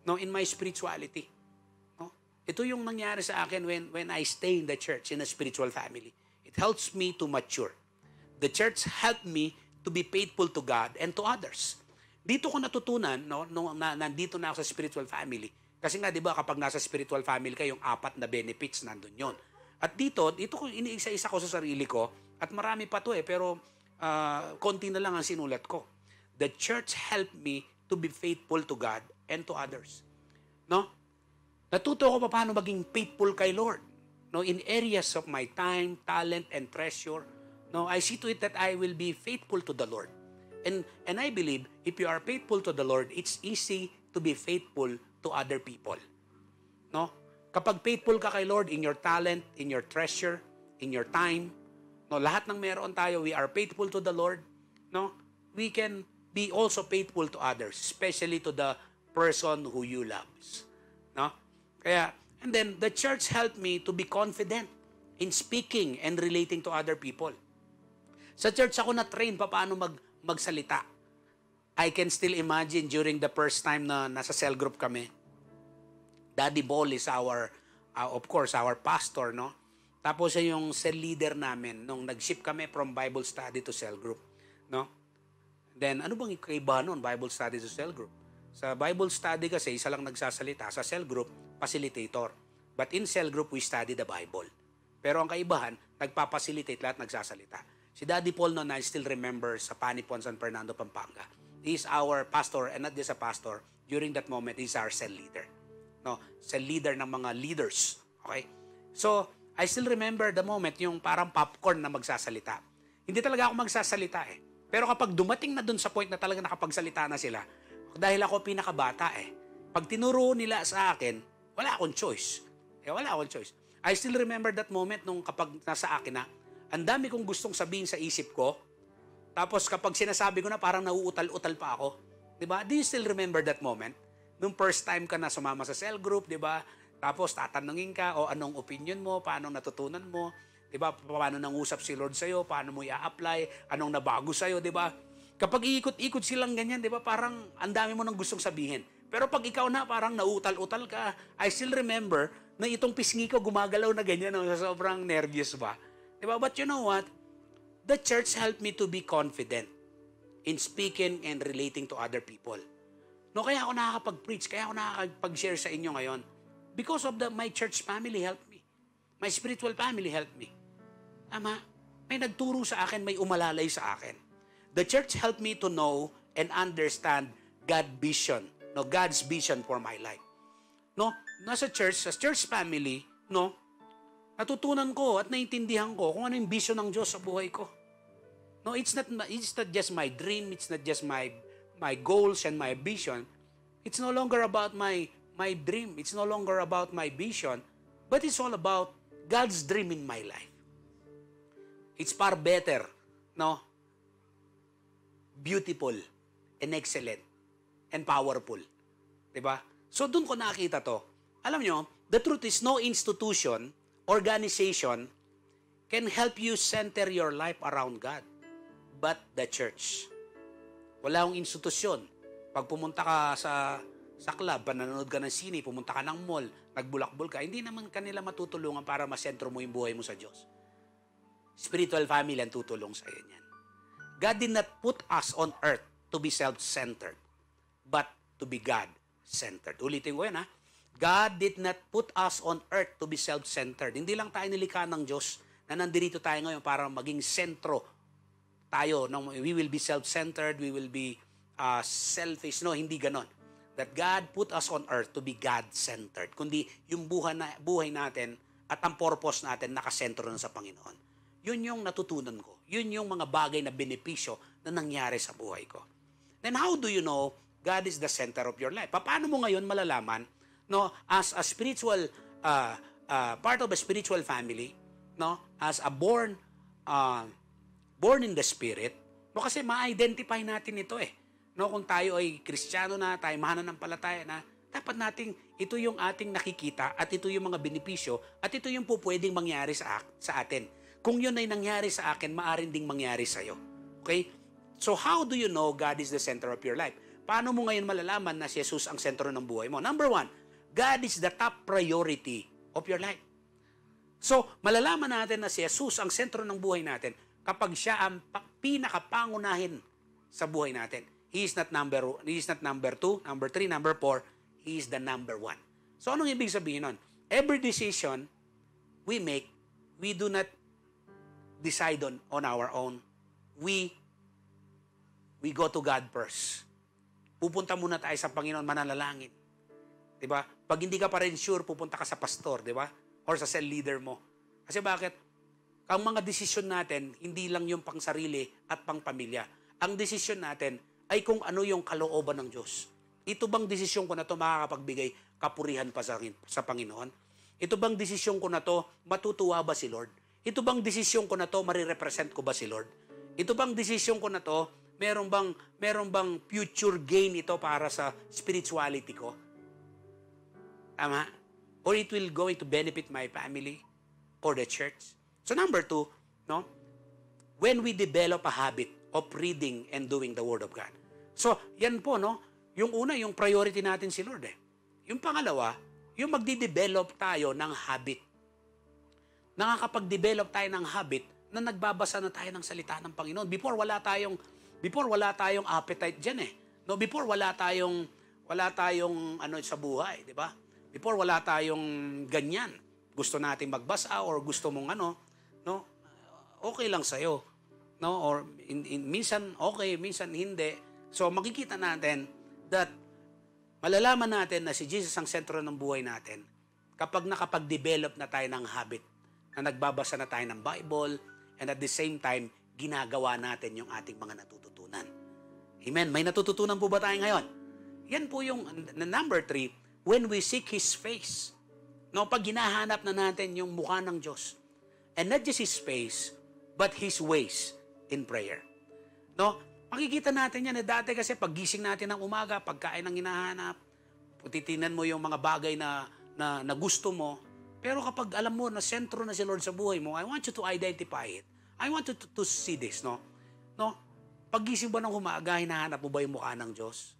S3: no, in my spirituality. No? Ito yung nangyari sa akin when when I stay in the church in a spiritual family. It helps me to mature. The church helped me to be faithful to God and to others. Dito ko natutunan no nung na, nandito na ako sa spiritual family. Kasi nga 'di ba kapag nasa spiritual family ka yung apat na benefits nandun yon. At dito, dito ko iniisa-isa ko sa sarili ko at marami pa to eh pero ah, konti na lang ang sinulat ko. The church helped me to be faithful to God and to others. No? Natuto ko pa paano maging faithful kay Lord. No, in areas of my time, talent, and treasure. No, I see to it that I will be faithful to the Lord. And and I believe if you are faithful to the Lord, it's easy to be faithful to other people. No? Kapag faithful ka kay Lord in your talent, in your treasure, in your time, no, lahat ng meron tayo, we are faithful to the Lord, no? We can be also faithful to others, especially to the person who you loves. No? Kaya, and then the church helped me to be confident in speaking and relating to other people. Sa church ako na-train pa paano mag, magsalita. I can still imagine during the first time na nasa cell group kami, Daddy Ball is our, uh, of course, our pastor, no? Tapos siya yung cell leader namin nung nag-ship kami from Bible study to cell group, no? Then, ano bang kaiba nun, Bible study to cell group? Sa Bible study kasi, isa lang nagsasalita. Sa cell group, facilitator. But in cell group, we study the Bible. Pero ang kaibahan, nagpapacilitate lahat nagsasalita. Si Daddy Paul noon, I still remember sa Panipon, San Fernando, Pampanga. He is our pastor, and not just a pastor, during that moment, he is our cell leader. No? Cell leader ng mga leaders. Okay? So, I still remember the moment, yung parang popcorn na magsasalita. Hindi talaga ako magsasalita eh. Pero kapag dumating na dun sa point na talaga nakapagsalita na sila, dahil ako pinakabata eh, pag tinuro nila sa akin, wala akong choice. Eh, wala akong choice. I still remember that moment nung kapag nasa akin na, ang dami kong gustong sabihin sa isip ko, tapos kapag sinasabi ko na parang nauutal-utal pa ako, 'di ba? Do you still remember that moment? Nung first time ka na sumama sa cell group, 'di ba? Tapos tatanungin ka o anong opinion mo, paano natutunan mo, 'di ba? Paano nangusap si Lord sa iyo, paano mo i-apply, anong nabago sa iyo, 'di ba? Kapag iikot-ikot silang ganyan, 'di ba? Parang ang dami mo nang gustong sabihin. Pero pag ikaw na parang nauutal-utal ka, I still remember na itong pisngi ko gumagalaw na ganyan, no? sobrang nervous ba? 'Di ba? But you know what? The church helped me to be confident in speaking and relating to other people. No, kaya ako nakakapag-preach, kaya ako nakakapag-share sa inyo ngayon. Because of the my church family helped me. My spiritual family helped me. Tama? May nagturo sa akin, may umalalay sa akin. The church helped me to know and understand God vision, no, God's vision for my life. No, nasa church, sa church family, no, natutunan ko at naintindihan ko kung ano yung vision ng Diyos sa buhay ko. No, it's not it's not just my dream, it's not just my my goals and my vision. It's no longer about my my dream, it's no longer about my vision, but it's all about God's dream in my life. It's far better, no? Beautiful and excellent and powerful. 'Di ba? So doon ko nakita to. Alam nyo, the truth is no institution, organization can help you center your life around God but the church. Wala akong institusyon. Pag pumunta ka sa sa club, nanonood ka ng sine, pumunta ka ng mall, nagbulakbol ka, hindi naman kanila matutulungan para masentro mo yung buhay mo sa Diyos. Spiritual family ang tutulong sa iyo niyan. God did not put us on earth to be self-centered, but to be God-centered. Ulitin ko yan ha. God did not put us on earth to be self-centered. Hindi lang tayo nilikha ng Diyos na nandito tayo ngayon para maging sentro tayo. We will be self-centered, we will be uh, selfish. No, hindi ganon. That God put us on earth to be God-centered. Kundi yung buhay, na, buhay natin at ang purpose natin nakasentro na sa Panginoon. Yun yung natutunan ko. Yun yung mga bagay na benepisyo na nangyari sa buhay ko. Then how do you know God is the center of your life? Paano mo ngayon malalaman no as a spiritual uh, uh, part of a spiritual family, no, as a born uh, born in the spirit, no kasi ma-identify natin ito eh. No, kung tayo ay Kristiyano na, tayo mananampalataya na, dapat nating ito yung ating nakikita at ito yung mga benepisyo at ito yung po pwedeng mangyari sa, sa atin. Kung yun ay nangyari sa akin, maaring ding mangyari sa iyo. Okay? So how do you know God is the center of your life? Paano mo ngayon malalaman na si Jesus ang sentro ng buhay mo? Number one, God is the top priority of your life. So, malalaman natin na si Jesus ang sentro ng buhay natin kapag siya ang pinakapangunahin sa buhay natin. He is not number he is not number two, number three, number four. He is the number one. So, anong ibig sabihin nun? Every decision we make, we do not decide on, on our own. We we go to God first. Pupunta muna tayo sa Panginoon mananalangin. ba? Pag hindi ka pa rin sure, pupunta ka sa pastor, 'di ba? Or sa cell leader mo. Kasi bakit? Ang mga desisyon natin, hindi lang yung pang sarili at pang pamilya. Ang desisyon natin ay kung ano yung kalooban ng Diyos. Ito bang desisyon ko na to makakapagbigay kapurihan pa sa, sa Panginoon? Ito bang desisyon ko na to matutuwa ba si Lord? Ito bang desisyon ko na to marirepresent ko ba si Lord? Ito bang desisyon ko na to meron bang meron bang future gain ito para sa spirituality ko? Tama? Or it will going to benefit my family or the church? So number two, no? When we develop a habit of reading and doing the Word of God. So, yan po, no? Yung una, yung priority natin si Lord eh. Yung pangalawa, yung magdi-develop tayo ng habit. Nakakapag-develop tayo ng habit na nagbabasa na tayo ng salita ng Panginoon. Before, wala tayong, before, wala tayong appetite dyan eh. No, before, wala tayong, wala tayong ano sa buhay, di ba? Before, wala tayong ganyan. Gusto nating magbasa or gusto mong ano, no? Okay lang sa'yo. No? Or in, in, minsan okay, minsan hindi. So makikita natin that malalaman natin na si Jesus ang sentro ng buhay natin kapag nakapag-develop na tayo ng habit na nagbabasa na tayo ng Bible and at the same time, ginagawa natin yung ating mga natututunan. Amen? May natututunan po ba tayo ngayon? Yan po yung number three, when we seek His face. No, pag hinahanap na natin yung mukha ng Diyos, And not just His face, but His ways in prayer. No? Makikita natin yan. Eh, dati kasi paggising natin ng umaga, pagkain ng hinahanap, titinan mo yung mga bagay na, na, na gusto mo. Pero kapag alam mo na sentro na si Lord sa buhay mo, I want you to identify it. I want you to, to see this, no? No? Paggising ba ng umaga, hinahanap mo ba yung mukha ng Diyos?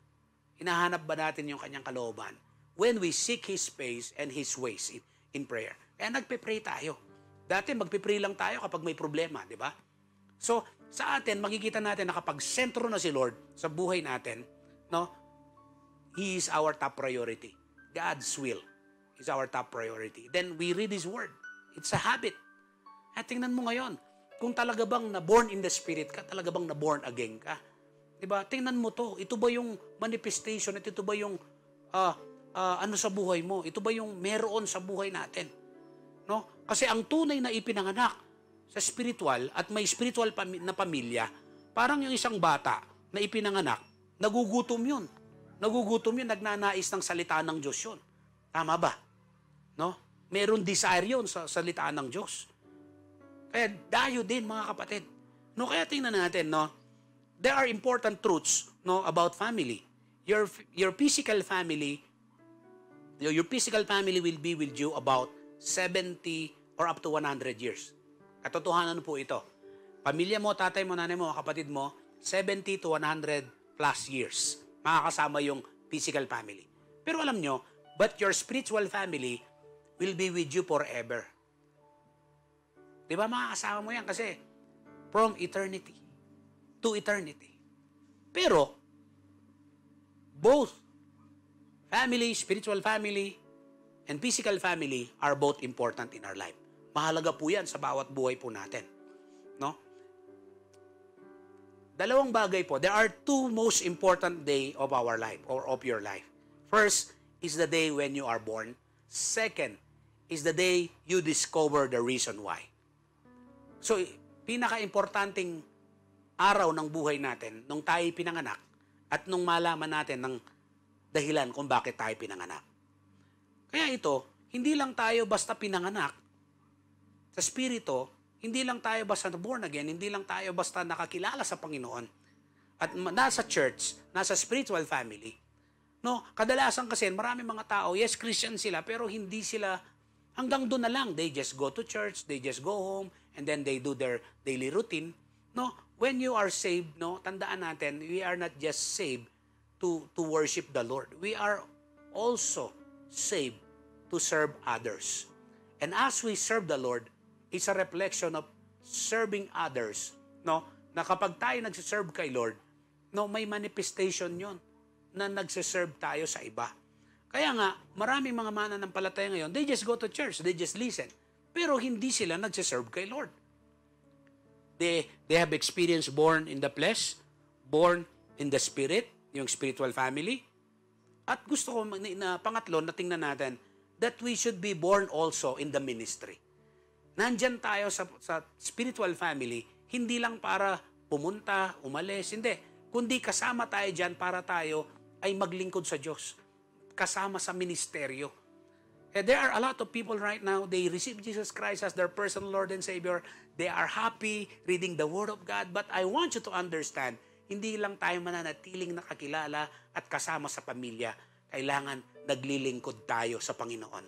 S3: Hinahanap ba natin yung kanyang kalooban? When we seek His face and His ways in, in prayer. Kaya nagpe-pray tayo. Dati magpipray lang tayo kapag may problema, di ba? So, sa atin, makikita natin na kapag sentro na si Lord sa buhay natin, no, He is our top priority. God's will is our top priority. Then we read His Word. It's a habit. At tingnan mo ngayon, kung talaga bang na-born in the Spirit ka, talaga bang na-born again ka, di ba? Tingnan mo to. Ito ba yung manifestation? At ito ba yung uh, uh, ano sa buhay mo? Ito ba yung meron sa buhay natin? No? Kasi ang tunay na ipinanganak sa spiritual at may spiritual na pamilya, parang yung isang bata na ipinanganak, nagugutom yun. Nagugutom yun, nagnanais ng salita ng Diyos yun. Tama ba? No? Meron desire yun sa salita ng Diyos. Kaya dayo din mga kapatid. No, kaya tingnan natin, no? There are important truths no about family. Your your physical family your your physical family will be with you about 70 or up to 100 years. Katotohanan po ito. Pamilya mo, tatay mo, nanay mo, kapatid mo, 70 to 100 plus years. Makakasama yung physical family. Pero alam nyo, but your spiritual family will be with you forever. Di ba makakasama mo yan kasi from eternity to eternity. Pero, both family, spiritual family, and physical family are both important in our life. Mahalaga po yan sa bawat buhay po natin. No? Dalawang bagay po. There are two most important day of our life or of your life. First is the day when you are born. Second is the day you discover the reason why. So, pinaka-importanting araw ng buhay natin nung tayo pinanganak at nung malaman natin ng dahilan kung bakit tayo pinanganak. Kaya ito, hindi lang tayo basta pinanganak sa spirito, hindi lang tayo basta born again, hindi lang tayo basta nakakilala sa Panginoon at nasa church, nasa spiritual family. No, kadalasan kasi marami mga tao, yes Christian sila pero hindi sila hanggang doon na lang. They just go to church, they just go home and then they do their daily routine. No, when you are saved, no, tandaan natin, we are not just saved to to worship the Lord. We are also saved to serve others. And as we serve the Lord, it's a reflection of serving others, no? Na kapag tayo nagsiserve kay Lord, no, may manifestation 'yon na nagsiserve tayo sa iba. Kaya nga, maraming mga mananampalataya ngayon, they just go to church, they just listen. Pero hindi sila nagsiserve kay Lord. They, they have experience born in the flesh, born in the spirit, yung spiritual family. At gusto ko na, na pangatlo na tingnan natin that we should be born also in the ministry. Nandyan tayo sa, sa spiritual family, hindi lang para pumunta, umalis, hindi. Kundi kasama tayo dyan para tayo ay maglingkod sa Diyos. Kasama sa ministeryo. And there are a lot of people right now, they receive Jesus Christ as their personal Lord and Savior. They are happy reading the Word of God. But I want you to understand, hindi lang tayo mananatiling nakakilala at kasama sa pamilya. Kailangan naglilingkod tayo sa Panginoon.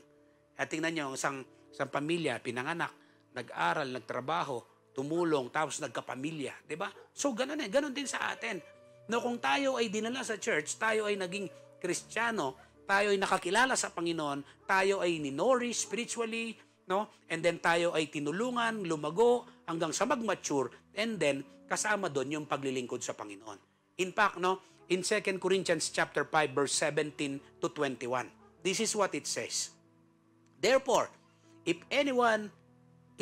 S3: At tingnan nyo, isang, isang pamilya, pinanganak, nag-aral, nagtrabaho, tumulong, tapos nagkapamilya. ba? So, ganun eh. Ganun din sa atin. No, kung tayo ay dinala sa church, tayo ay naging kristyano, tayo ay nakakilala sa Panginoon, tayo ay ninori spiritually, no? And then tayo ay tinulungan, lumago hanggang sa mag-mature and then kasama doon yung paglilingkod sa Panginoon. In fact, no, in 2 Corinthians chapter 5 verse 17 to 21. This is what it says. Therefore, if anyone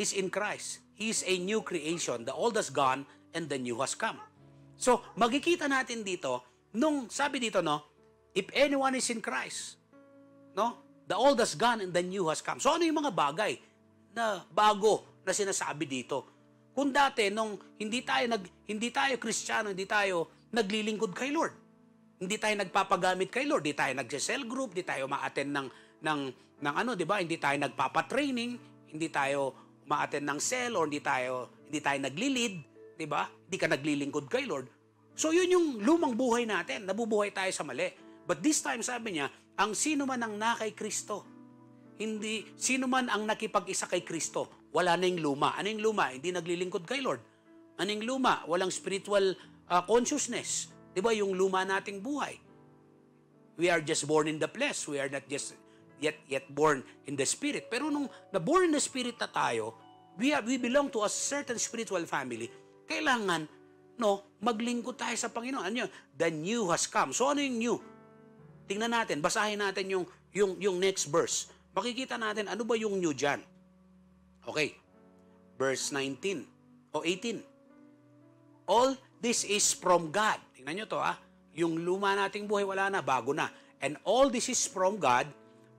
S3: is in Christ, he is a new creation. The old has gone and the new has come. So, magkikita natin dito, nung sabi dito, no, if anyone is in Christ, no, the old has gone and the new has come. So, ano yung mga bagay na bago na sinasabi dito? Kung dati, nung hindi tayo, nag, hindi tayo kristyano, hindi tayo naglilingkod kay Lord. Hindi tayo nagpapagamit kay Lord, hindi tayo nagse-cell group, hindi tayo ma-attend ng, ng, ng ano, di ba? Hindi tayo nagpapa-training, hindi tayo ma-attend ng cell or hindi tayo, hindi tayo nagli-lead, di ba? Hindi ka naglilingkod kay Lord. So yun yung lumang buhay natin, nabubuhay tayo sa mali. But this time, sabi niya, ang sino man ang na kay Kristo, hindi, sino man ang nakipag-isa kay Kristo, wala na yung luma. Ano yung luma? Hindi naglilingkod kay Lord. Ano yung luma? Walang spiritual uh, consciousness. Di ba? Yung luma nating buhay. We are just born in the flesh. We are not just yet yet born in the spirit. Pero nung na born in the spirit na tayo, we are, we belong to a certain spiritual family. Kailangan no, maglingkod tayo sa Panginoon. Ano yun? The new has come. So ano yung new? Tingnan natin, basahin natin yung yung yung next verse. Makikita natin ano ba yung new diyan. Okay. Verse 19 o 18. All this is from God. Tingnan nyo to ah. Yung luma nating buhay wala na, bago na. And all this is from God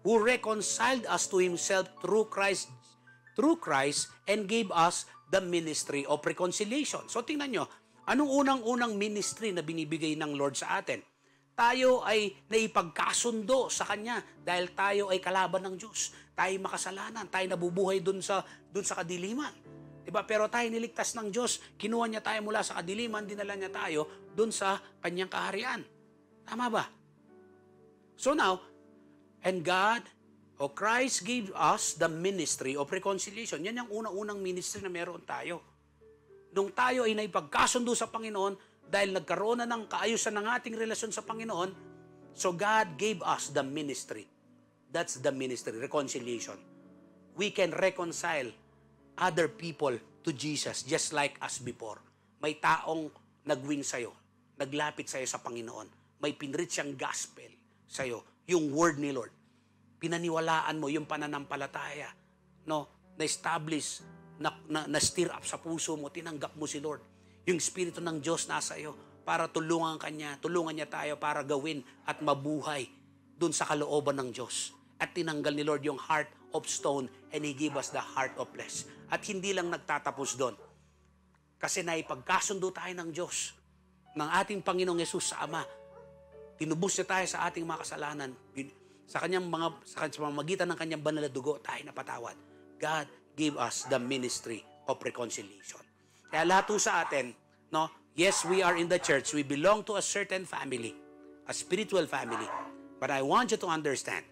S3: who reconciled us to Himself through Christ through Christ and gave us the ministry of reconciliation. So tingnan nyo, anong unang-unang ministry na binibigay ng Lord sa atin? Tayo ay naipagkasundo sa Kanya dahil tayo ay kalaban ng Diyos. Tayo makasalanan, tayo nabubuhay dun sa, dun sa kadiliman. Diba? Pero tayo niligtas ng Diyos, kinuha niya tayo mula sa kadiliman, dinala niya tayo dun sa Kanyang kaharian. Tama ba? So now, And God, o Christ gave us the ministry of reconciliation. Yan yung una-unang ministry na meron tayo. Nung tayo ay naipagkasundo sa Panginoon, dahil nagkaroon na ng kaayusan ng ating relasyon sa Panginoon, so God gave us the ministry. That's the ministry, reconciliation. We can reconcile other people to Jesus just like us before. May taong nagwing sa'yo, naglapit sa'yo sa Panginoon. May pinrit siyang gospel sa'yo, yung word ni Lord. Pinaniwalaan mo yung pananampalataya, no? Na-establish, na, na, na-stir up sa puso mo, tinanggap mo si Lord. Yung Espiritu ng Diyos nasa iyo para tulungan kanya, tulungan niya tayo para gawin at mabuhay dun sa kalooban ng Diyos. At tinanggal ni Lord yung heart of stone and He gave us the heart of flesh. At hindi lang nagtatapos doon. Kasi naipagkasundo tayo ng Diyos, ng ating Panginoong Yesus sa Ama. Tinubos niya tayo sa ating mga kasalanan. Sa kanyang mga sa pamamagitan ng kanyang banal na dugo, tayo napatawad. God gave us the ministry of reconciliation. Kaya lahat sa atin, no, yes, we are in the church. We belong to a certain family, a spiritual family. But I want you to understand,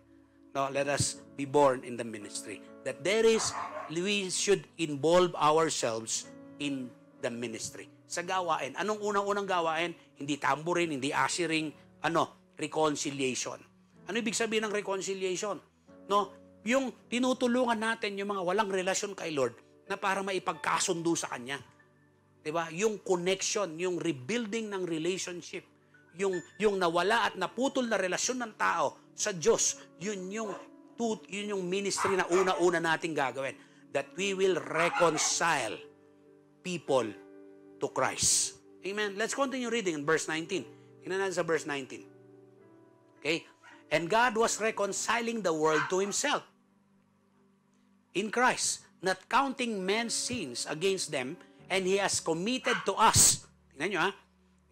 S3: no, let us be born in the ministry. That there is, we should involve ourselves in the ministry. Sa gawain. Anong unang-unang gawain? Hindi tamborin, hindi ushering, ano, reconciliation. Ano ibig sabihin ng reconciliation? No, yung tinutulungan natin yung mga walang relasyon kay Lord na para maipagkasundo sa Kanya. 'Di ba? Yung connection, yung rebuilding ng relationship, yung yung nawala at naputol na relasyon ng tao sa Diyos, yun yung yun yung ministry na una-una nating gagawin that we will reconcile people to Christ. Amen. Let's continue reading in verse 19. Tingnan natin sa verse 19. Okay? And God was reconciling the world to Himself in Christ, not counting men's sins against them, and He has committed to us. Tingnan nyo ha,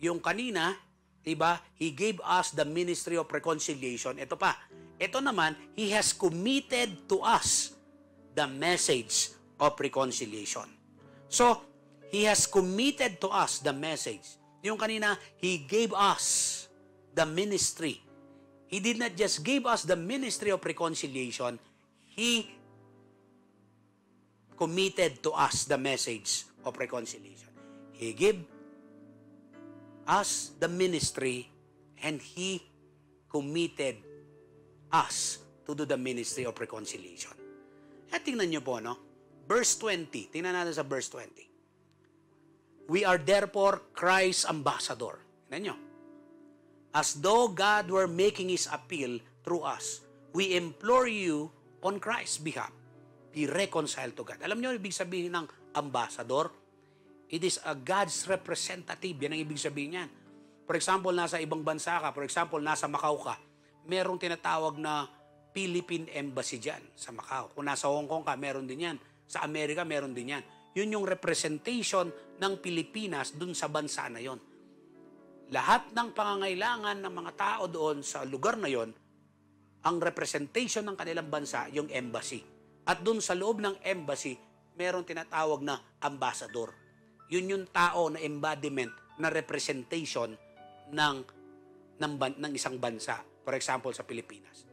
S3: yung kanina, diba, He gave us the ministry of reconciliation. Ito pa, ito naman, He has committed to us the message of reconciliation. So, He has committed to us the message. Yung kanina, He gave us the ministry. He did not just give us the ministry of reconciliation, He committed to us the message of reconciliation. He gave us the ministry and He committed us to do the ministry of reconciliation. At tingnan nyo po, no? Verse 20. Tingnan natin sa verse 20. We are therefore Christ's ambassador. Tingnan nyo. As though God were making His appeal through us, we implore you on Christ's behalf, be reconciled to God. Alam nyo, ibig sabihin ng ambassador? It is a God's representative. Yan ang ibig sabihin niyan. For example, nasa ibang bansa ka, for example, nasa Macau ka, merong tinatawag na Philippine Embassy dyan sa Macau. Kung nasa Hong Kong ka, meron din yan. Sa Amerika, meron din yan. Yun yung representation ng Pilipinas dun sa bansa na yon. Lahat ng pangangailangan ng mga tao doon sa lugar na yon, ang representation ng kanilang bansa, yung embassy. At doon sa loob ng embassy, meron tinatawag na ambassador. Yun yung tao na embodiment na representation ng ng, ban- ng isang bansa. For example, sa Pilipinas.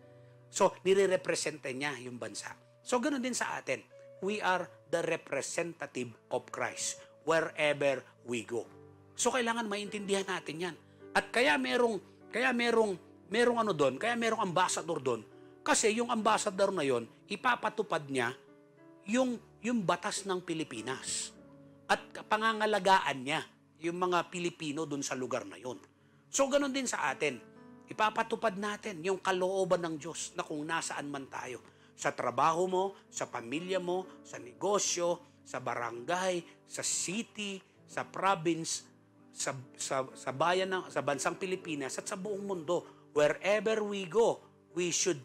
S3: So, nire-representa niya yung bansa. So, ganoon din sa atin. We are the representative of Christ wherever we go. So, kailangan maintindihan natin yan. At kaya merong, kaya merong, merong ano doon, kaya merong ambassador doon. Kasi yung ambassador na yon, ipapatupad niya yung, yung batas ng Pilipinas. At pangangalagaan niya yung mga Pilipino doon sa lugar na yon. So, ganun din sa atin. Ipapatupad natin yung kalooban ng Diyos na kung nasaan man tayo. Sa trabaho mo, sa pamilya mo, sa negosyo, sa barangay, sa city, sa province, sa, sa, sa bayan ng, sa bansang Pilipinas at sa buong mundo. Wherever we go, we should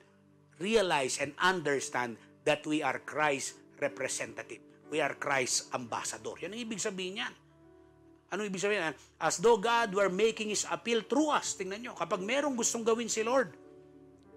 S3: realize and understand that we are Christ's representative. We are Christ's ambassador. Yan ang ibig sabihin niyan. Ano ibig sabihin? As though God were making His appeal through us. Tingnan nyo, kapag merong gustong gawin si Lord,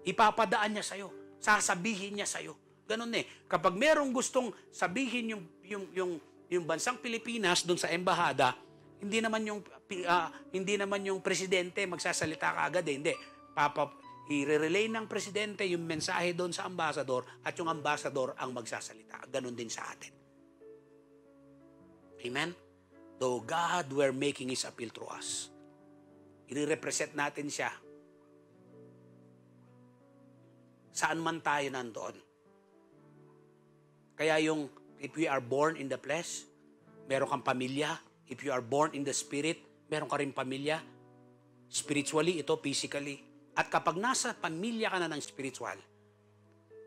S3: ipapadaan niya sa'yo. Sasabihin niya sa'yo. Ganun eh. Kapag merong gustong sabihin yung, yung, yung, yung bansang Pilipinas doon sa embahada, hindi naman yung ah, hindi naman yung presidente magsasalita kaagad eh. Hindi. Papa, i-relay ng presidente yung mensahe doon sa ambassador at yung ambassador ang magsasalita. Ganon din sa atin. Amen? Though God were making His appeal through us. I-represent natin siya. Saan man tayo nandoon. Kaya yung, if we are born in the flesh, meron kang pamilya. If you are born in the spirit, meron ka rin pamilya. Spiritually, ito physically. At kapag nasa pamilya ka na ng spiritual,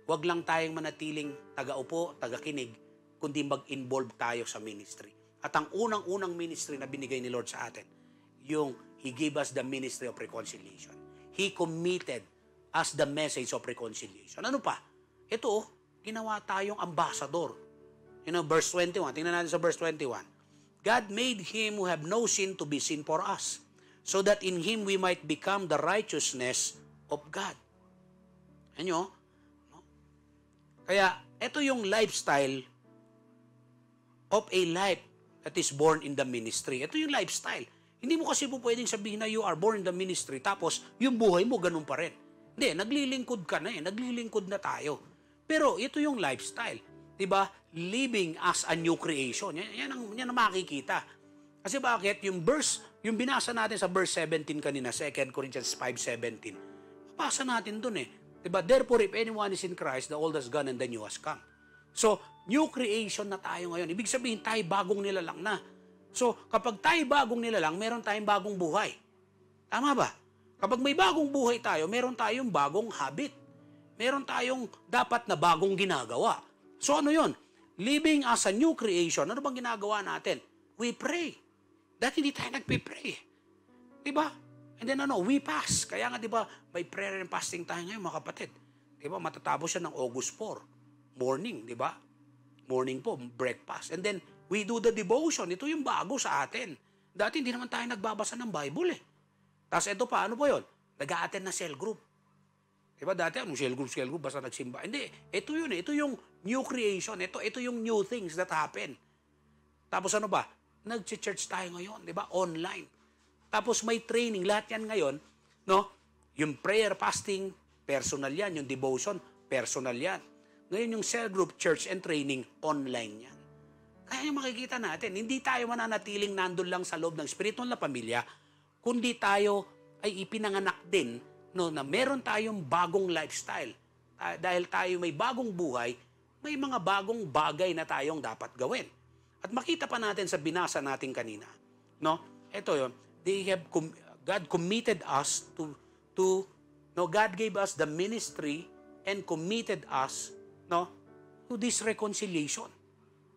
S3: wag lang tayong manatiling taga-upo, taga-kinig, kundi mag-involve tayo sa ministry. At ang unang-unang ministry na binigay ni Lord sa atin, yung He gave us the ministry of reconciliation. He committed us the message of reconciliation. Ano pa? Ito, oh, ginawa tayong ambassador. You know, verse 21. Tingnan natin sa verse 21. God made him who have no sin to be sin for us, so that in him we might become the righteousness of God. Ano? No? Kaya, ito yung lifestyle of a life that is born in the ministry. Ito yung lifestyle. Hindi mo kasi po pwedeng sabihin na you are born in the ministry tapos yung buhay mo ganun pa rin. Hindi, naglilingkod ka na eh. Naglilingkod na tayo. Pero ito yung lifestyle. 'Di ba? Living as a new creation. Yan, yan, ang, yan ang makikita. Kasi bakit? Yung verse, yung binasa natin sa verse 17 kanina, 2 Corinthians 5.17, mabasa natin dun eh. 'Di ba? Therefore, if anyone is in Christ, the old has gone and the new has come. So, new creation na tayo ngayon. Ibig sabihin, tayo bagong nilalang na. So, kapag tayo bagong nilalang, meron tayong bagong buhay. Tama ba? Kapag may bagong buhay tayo, meron tayong bagong habit. Meron tayong dapat na bagong ginagawa. So ano yon? Living as a new creation, ano bang ginagawa natin? We pray. Dati hindi tayo nagpipray. Di ba? And then ano, we fast. Kaya nga di ba, may prayer and fasting tayo ngayon mga kapatid. Di ba, matatapos siya ng August 4. Morning, di ba? Morning po, breakfast. And then, we do the devotion. Ito yung bago sa atin. Dati hindi naman tayo nagbabasa ng Bible eh. Tapos ito pa, ano po yun? Nag-a-attend na cell group. Diba dati, anong cell group, cell group, basta nagsimba. Hindi, ito yun eh. Ito yung new creation. Ito, ito yung new things that happen. Tapos ano ba? Nag-church tayo ngayon, di ba? Online. Tapos may training. Lahat yan ngayon, no? Yung prayer, fasting, personal yan. Yung devotion, personal yan. Ngayon yung cell group, church and training, online yan. Kaya yung makikita natin, hindi tayo mananatiling nandun lang sa loob ng spiritual na pamilya, kundi tayo ay ipinanganak din no, na meron tayong bagong lifestyle. Uh, dahil tayo may bagong buhay, may mga bagong bagay na tayong dapat gawin. At makita pa natin sa binasa natin kanina, no? Ito 'yon. They have com- God committed us to to no God gave us the ministry and committed us no to this reconciliation.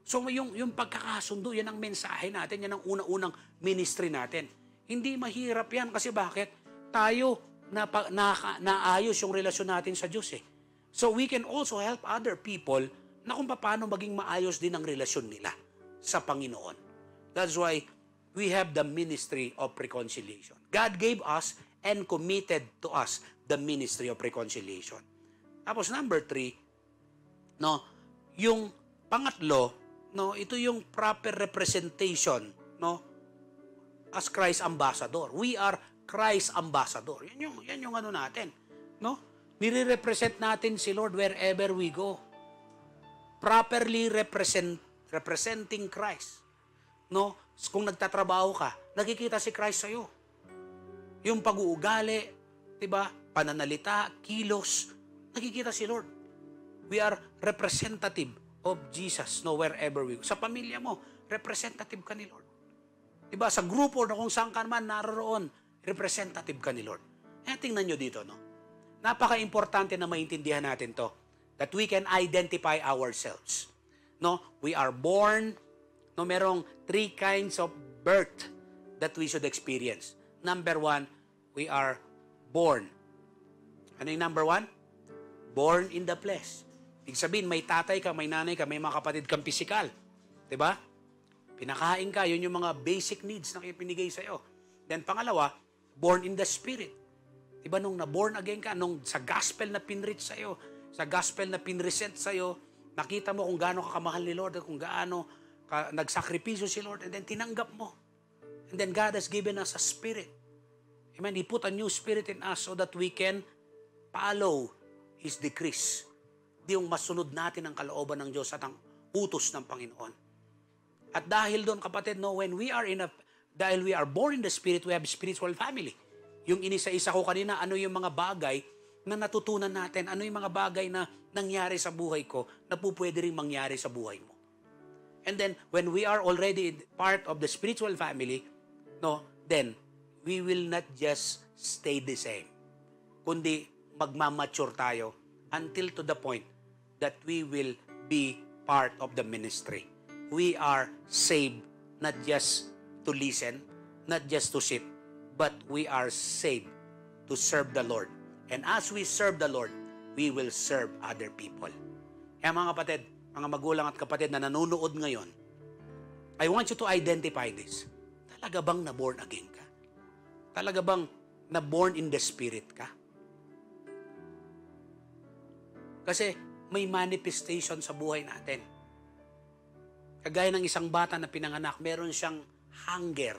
S3: So yung yung pagkakasundo, yan ang mensahe natin, yan ang una-unang ministry natin. Hindi mahirap yan kasi bakit? Tayo na, na, naayos yung relasyon natin sa Diyos eh. So we can also help other people na kung paano maging maayos din ang relasyon nila sa Panginoon. That's why we have the ministry of reconciliation. God gave us and committed to us the ministry of reconciliation. Tapos number three, no, yung pangatlo, no, ito yung proper representation, no, as Christ ambassador. We are Christ ambassador. Yan yung, yan yung ano natin. No? Nire-represent natin si Lord wherever we go. Properly represent, representing Christ. No? Kung nagtatrabaho ka, nakikita si Christ sa'yo. Yung pag-uugali, diba? pananalita, kilos, nakikita si Lord. We are representative of Jesus no wherever we go. Sa pamilya mo, representative ka ni Lord. Diba? Sa grupo na kung saan ka naman naroon, representative ka ni Lord. Eh, tingnan nyo dito, no? Napaka-importante na maintindihan natin to that we can identify ourselves. No? We are born, no, merong three kinds of birth that we should experience. Number one, we are born. Ano yung number one? Born in the flesh. Ibig sabihin, may tatay ka, may nanay ka, may mga kapatid kang pisikal. ba? Diba? Pinakain ka, yun yung mga basic needs na pinigay sa'yo. Then pangalawa, born in the Spirit. Diba nung na-born again ka, nung sa gospel na pinrich sa'yo, sa gospel na pinresent sa'yo, nakita mo kung gaano ka kamahal ni Lord, at kung gaano ka, nagsakripisyo si Lord, and then tinanggap mo. And then God has given us a spirit. Amen. He put a new spirit in us so that we can follow His decrees. Di yung masunod natin ang kalooban ng Diyos at ang utos ng Panginoon. At dahil doon kapatid, no, when we are in a, dahil we are born in the Spirit, we have spiritual family. Yung inisa-isa ko kanina, ano yung mga bagay na natutunan natin, ano yung mga bagay na nangyari sa buhay ko na po pwede rin mangyari sa buhay mo. And then, when we are already part of the spiritual family, no, then, we will not just stay the same. Kundi, magmamature tayo until to the point that we will be part of the ministry. We are saved not just to listen, not just to sit, but we are saved to serve the Lord. And as we serve the Lord, we will serve other people. Kaya mga kapatid, mga magulang at kapatid na nanonood ngayon, I want you to identify this. Talaga bang na-born again ka? Talaga bang na-born in the Spirit ka? Kasi may manifestation sa buhay natin. Kagaya ng isang bata na pinanganak, meron siyang hunger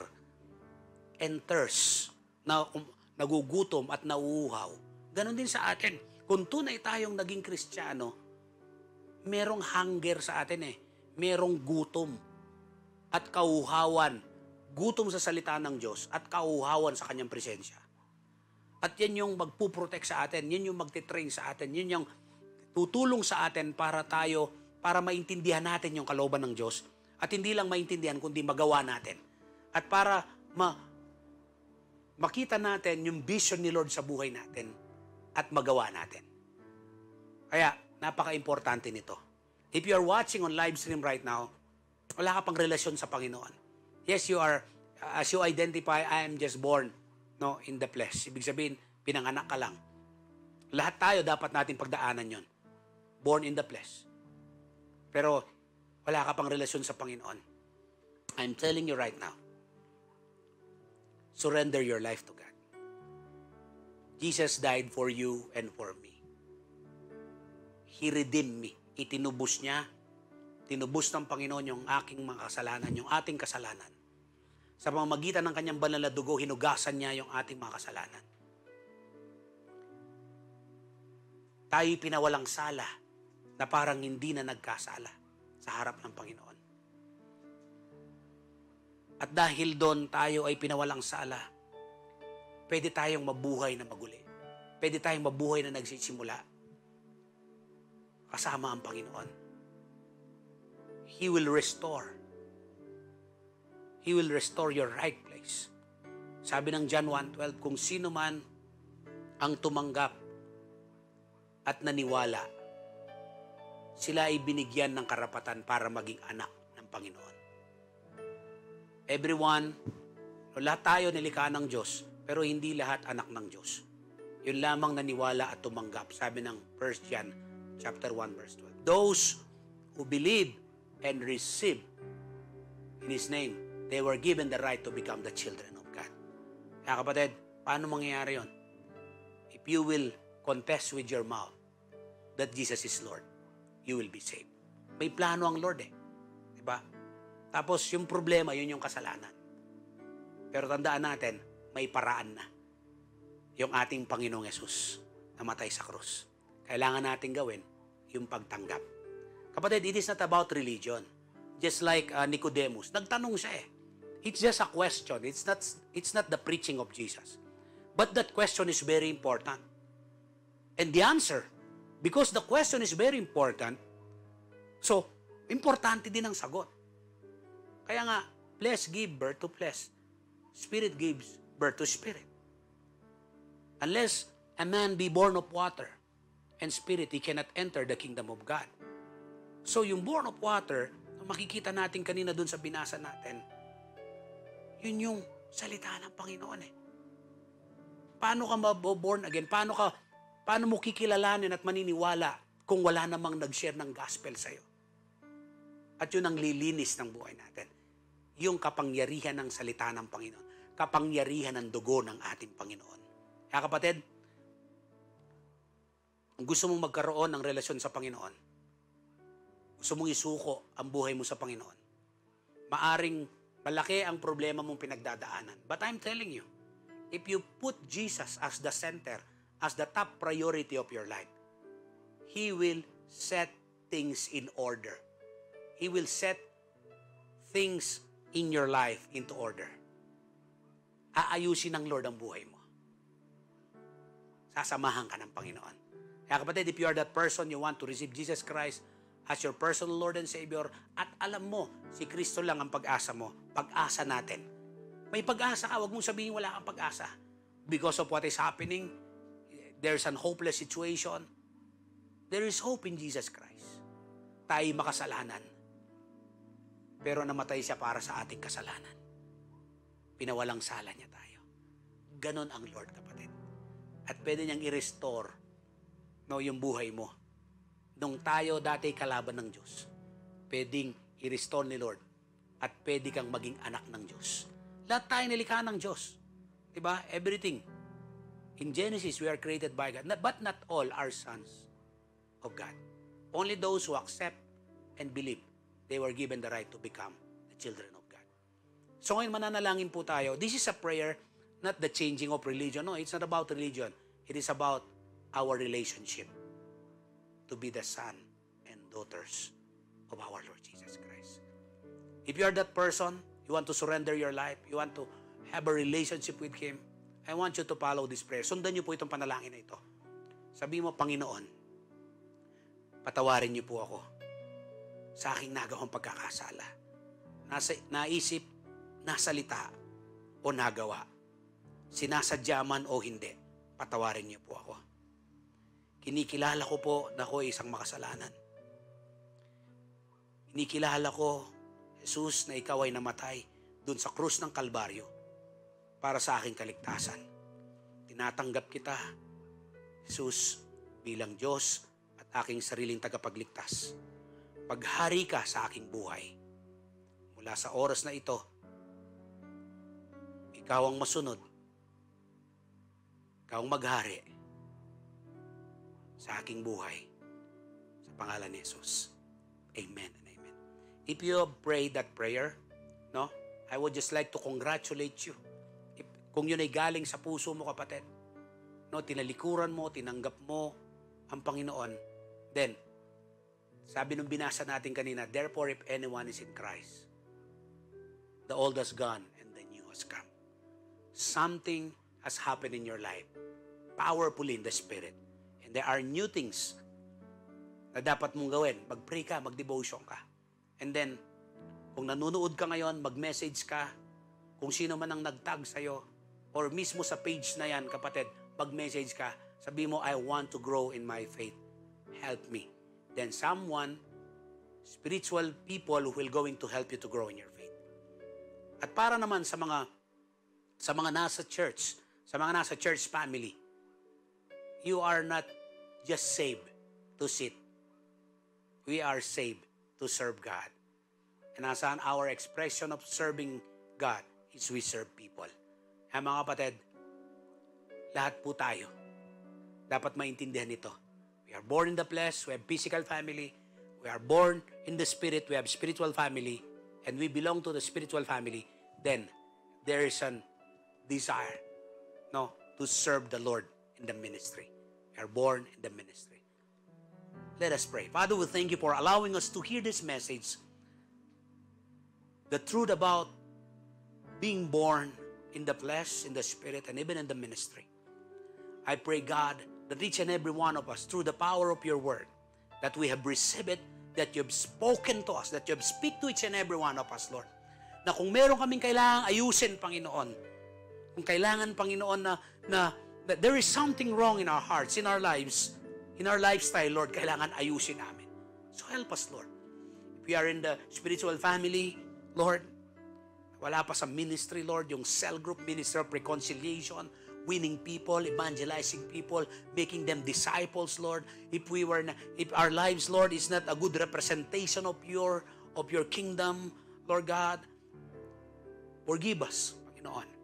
S3: and thirst na um, nagugutom at nauuhaw. Ganon din sa atin. Kung tunay tayong naging kristyano, merong hunger sa atin eh. Merong gutom at kauhawan. Gutom sa salita ng Diyos at kauhawan sa kanyang presensya. At yan yung magpuprotect sa atin, yan yung magtitrain sa atin, yan yung tutulong sa atin para tayo, para maintindihan natin yung kalooban ng Diyos. At hindi lang maintindihan, kundi magawa natin. At para ma makita natin yung vision ni Lord sa buhay natin at magawa natin. Kaya, napaka-importante nito. If you are watching on live stream right now, wala ka pang relasyon sa Panginoon. Yes, you are, as you identify, I am just born no, in the flesh. Ibig sabihin, pinanganak ka lang. Lahat tayo dapat natin pagdaanan yon. Born in the flesh. Pero wala ka pang relasyon sa Panginoon. I'm telling you right now, surrender your life to God. Jesus died for you and for me. He redeemed me. Itinubos niya, tinubos ng Panginoon yung aking mga kasalanan, yung ating kasalanan. Sa pamamagitan ng kanyang banal na dugo, hinugasan niya yung ating mga kasalanan. Tayo'y pinawalang sala na parang hindi na nagkasala sa harap ng Panginoon. At dahil doon tayo ay pinawalang sala, pwede tayong mabuhay na maguli. Pwede tayong mabuhay na nagsisimula kasama ang Panginoon. He will restore. He will restore your right place. Sabi ng John 1.12, kung sino man ang tumanggap at naniwala, sila ay binigyan ng karapatan para maging anak ng Panginoon. Everyone, lahat tayo nilikha ng Diyos, pero hindi lahat anak ng Diyos. Yun lamang naniwala at tumanggap. Sabi ng 1 John chapter 1 verse 12. Those who believe and receive in His name, they were given the right to become the children of God. Kaya kapatid, paano mangyayari yon? If you will confess with your mouth that Jesus is Lord, you will be saved. May plano ang Lord eh. Diba? Tapos yung problema, yun yung kasalanan. Pero tandaan natin, may paraan na. Yung ating Panginoong Yesus namatay sa krus. Kailangan natin gawin yung pagtanggap. Kapatid, it is not about religion. Just like uh, Nicodemus, nagtanong siya eh. It's just a question. It's not, it's not the preaching of Jesus. But that question is very important. And the answer, because the question is very important, so, importante din ang sagot. Kaya nga, flesh give birth to flesh. Spirit gives birth to spirit. Unless a man be born of water and spirit, he cannot enter the kingdom of God. So yung born of water, makikita natin kanina dun sa binasa natin, yun yung salita ng Panginoon eh. Paano ka maboborn again? Paano ka, paano mo kikilalanin at maniniwala kung wala namang nag-share ng gospel sa'yo? At yun ang lilinis ng buhay natin. Yung kapangyarihan ng salita ng Panginoon. Kapangyarihan ng dugo ng ating Panginoon. Kaya kapatid, kung gusto mong magkaroon ng relasyon sa Panginoon, gusto mong isuko ang buhay mo sa Panginoon, maaring malaki ang problema mong pinagdadaanan. But I'm telling you, if you put Jesus as the center, as the top priority of your life, He will set things in order. He will set things in your life into order. Aayusin ng Lord ang buhay mo. Sasamahan ka ng Panginoon. Kaya kapatid, if you are that person, you want to receive Jesus Christ as your personal Lord and Savior, at alam mo, si Kristo lang ang pag-asa mo, pag-asa natin. May pag-asa ka, huwag mong sabihin wala kang pag-asa. Because of what is happening, there's an hopeless situation. There is hope in Jesus Christ. Tayo makasalanan. Pero namatay siya para sa ating kasalanan. Pinawalang sala niya tayo. Ganon ang Lord, kapatid. At pwede niyang i-restore no, yung buhay mo. Nung tayo dati kalaban ng Diyos, pwedeng i-restore ni Lord at pwede kang maging anak ng Diyos. Lahat tayo nilikha ng Diyos. Diba? Everything. In Genesis, we are created by God. But not all are sons of God. Only those who accept and believe, they were given the right to become the children of. So ngayon mananalangin po tayo. This is a prayer, not the changing of religion. No, it's not about religion. It is about our relationship to be the son and daughters of our Lord Jesus Christ. If you are that person, you want to surrender your life, you want to have a relationship with Him, I want you to follow this prayer. Sundan niyo po itong panalangin na ito. Sabi mo, Panginoon, patawarin niyo po ako sa aking nagawang pagkakasala. Nasa, naisip, nasalita, o nagawa. Sinasadya man o hindi, patawarin niyo po ako. Kinikilala ko po na ako ay isang makasalanan. Kinikilala ko, Jesus, na ikaw ay namatay dun sa krus ng Kalbaryo para sa aking kaligtasan. Tinatanggap kita, Jesus, bilang Diyos at aking sariling tagapagligtas. Paghari ka sa aking buhay. Mula sa oras na ito, ikaw ang masunod. Ikaw ang maghari sa aking buhay. Sa pangalan ni Jesus. Amen and amen. If you prayed that prayer, no, I would just like to congratulate you. If, kung yun ay galing sa puso mo, kapatid, no, tinalikuran mo, tinanggap mo ang Panginoon, then, sabi nung binasa natin kanina, therefore if anyone is in Christ, the old has gone and the new has come. Something has happened in your life, powerfully in the Spirit. And there are new things na dapat mong gawin. Mag-pray ka, mag-devotion ka. And then, kung nanonood ka ngayon, mag-message ka. Kung sino man ang nag-tag sa'yo, or mismo sa page na yan, kapatid, mag-message ka. Sabi mo, I want to grow in my faith. Help me. Then someone, spiritual people who will going to help you to grow in your faith. At para naman sa mga sa mga nasa church, sa mga nasa church family, you are not just saved to sit. We are saved to serve God. And nasaan our expression of serving God is we serve people. Kaya mga kapatid, lahat po tayo dapat maintindihan ito. We are born in the flesh, we have physical family, we are born in the spirit, we have spiritual family, and we belong to the spiritual family, then there is an desire no, to serve the Lord in the ministry. We are born in the ministry. Let us pray. Father, we thank you for allowing us to hear this message. The truth about being born in the flesh, in the spirit, and even in the ministry. I pray, God, that each and every one of us, through the power of your word, that we have received it, that you have spoken to us, that you have speak to each and every one of us, Lord. Na kung meron kaming kailangan ayusin, Panginoon, kung kailangan, Panginoon, na, na that there is something wrong in our hearts, in our lives, in our lifestyle, Lord, kailangan ayusin namin. So help us, Lord. If we are in the spiritual family, Lord, wala pa sa ministry, Lord, yung cell group ministry of reconciliation, winning people, evangelizing people, making them disciples, Lord. If we were, na, if our lives, Lord, is not a good representation of your, of your kingdom, Lord God, forgive us, Panginoon.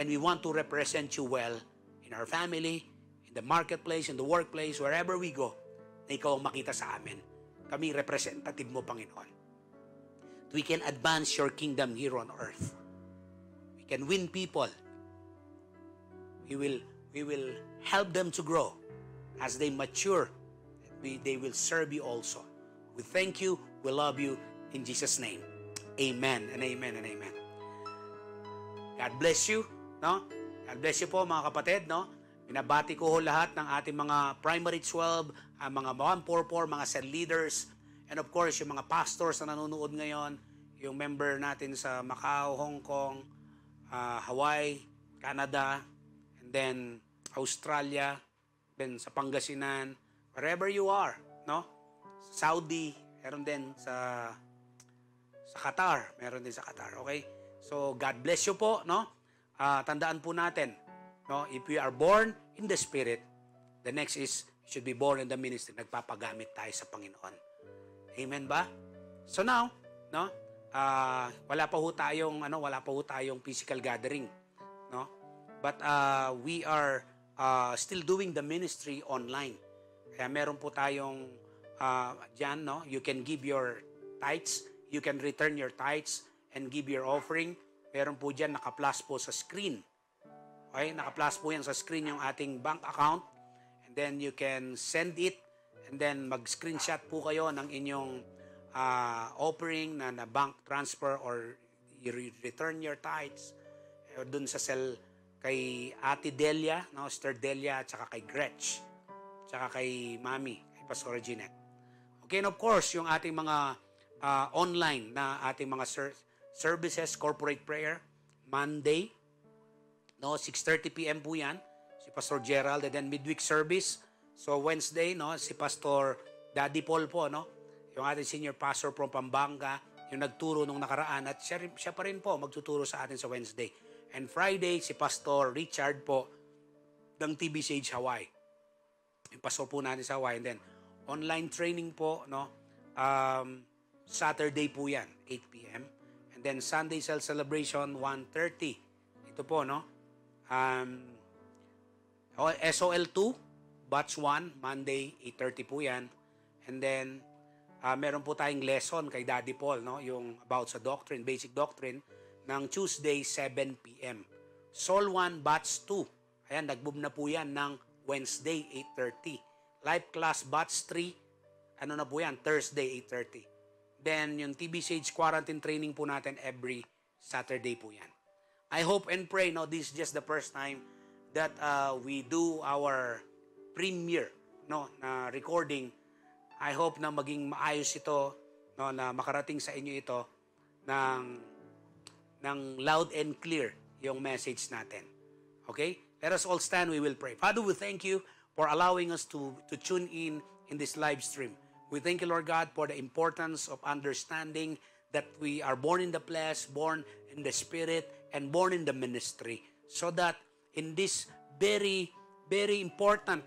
S3: And we want to represent you well in our family, in the marketplace, in the workplace, wherever we go, na ikaw ang makita sa amin. Kami representative mo, Panginoon. We can advance your kingdom here on earth. We can win people. We will we will help them to grow. As they mature, we, they will serve you also. We thank you. We love you. In Jesus' name. Amen and amen and amen. God bless you, no? God bless you po mga kapatid, no? Binabati ko ho lahat ng ating mga primary 12, ang mga 144, mga cell leaders, and of course, yung mga pastors na nanonood ngayon, yung member natin sa Macau, Hong Kong, ah, Hawaii, Canada, and then Australia, then sa Pangasinan, wherever you are, no? Saudi, meron din sa sa Qatar. Meron din sa Qatar, okay? So, God bless you po, no? Ah, tandaan po natin, no? If we are born in the Spirit, the next is, should be born in the ministry. Nagpapagamit tayo sa Panginoon. Amen ba? So now, no? Ah, wala pa ho tayong, ano, wala pa ho tayong physical gathering, no? But ah, we are ah, still doing the ministry online. Kaya meron po tayong uh, dyan, no? You can give your tithes, you can return your tithes and give your offering. Meron po dyan, naka-plus po sa screen. Okay? Naka-plus po yan sa screen yung ating bank account. And then you can send it and then mag-screenshot po kayo ng inyong uh, offering na, na bank transfer or you re- return your tithes eh, dun sa cell kay Ate Delia, no? Sister Delia, at saka kay Gretch, tsaka kay Mami, kay Pastor Jeanette. Okay, and of course, yung ating mga ah, online na ating mga ser- services, corporate prayer, Monday, no, 6.30 p.m. po yan, si Pastor Gerald, and then midweek service, so Wednesday, no, si Pastor Daddy Paul po, no, yung ating senior pastor from Pampanga, yung nagturo nung nakaraan, at siya, siya pa rin po magtuturo sa atin sa Wednesday. And Friday, si Pastor Richard po, ng TBCH Hawaii yung pastor po natin sa Hawaii. And then, online training po, no? Um, Saturday po yan, 8 p.m. And then, Sunday cell celebration, 1.30. Ito po, no? Um, oh, SOL2, batch 1, Monday, 8.30 po yan. And then, ah, meron po tayong lesson kay Daddy Paul, no? Yung about sa doctrine, basic doctrine, ng Tuesday, 7 p.m. Sol 1, batch 2. Ayan, nag-move na po yan ng Wednesday, 8.30. Live class, batch 3, ano na po yan, Thursday, 8.30. Then, yung TBCH quarantine training po natin every Saturday po yan. I hope and pray, no, this is just the first time that uh, we do our premiere, no, na recording. I hope na maging maayos ito, no, na makarating sa inyo ito ng ng loud and clear yung message natin. Okay? Let us all stand, we will pray. Father, we thank you for allowing us to, to tune in in this live stream. We thank you, Lord God, for the importance of understanding that we are born in the flesh, born in the spirit, and born in the ministry. So that in this very, very important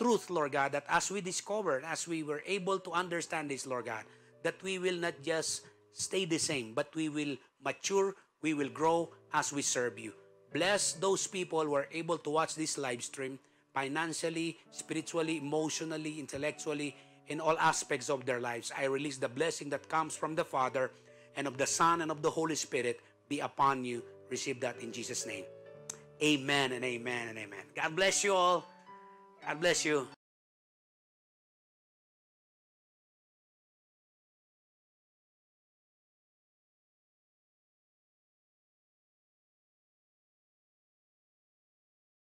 S3: truth, Lord God, that as we discovered, as we were able to understand this, Lord God, that we will not just stay the same, but we will mature, we will grow as we serve you. Bless those people who are able to watch this live stream financially, spiritually, emotionally, intellectually, in all aspects of their lives. I release the blessing that comes from the Father and of the Son and of the Holy Spirit be upon you. Receive that in Jesus' name. Amen and amen and amen. God bless you all. God bless you.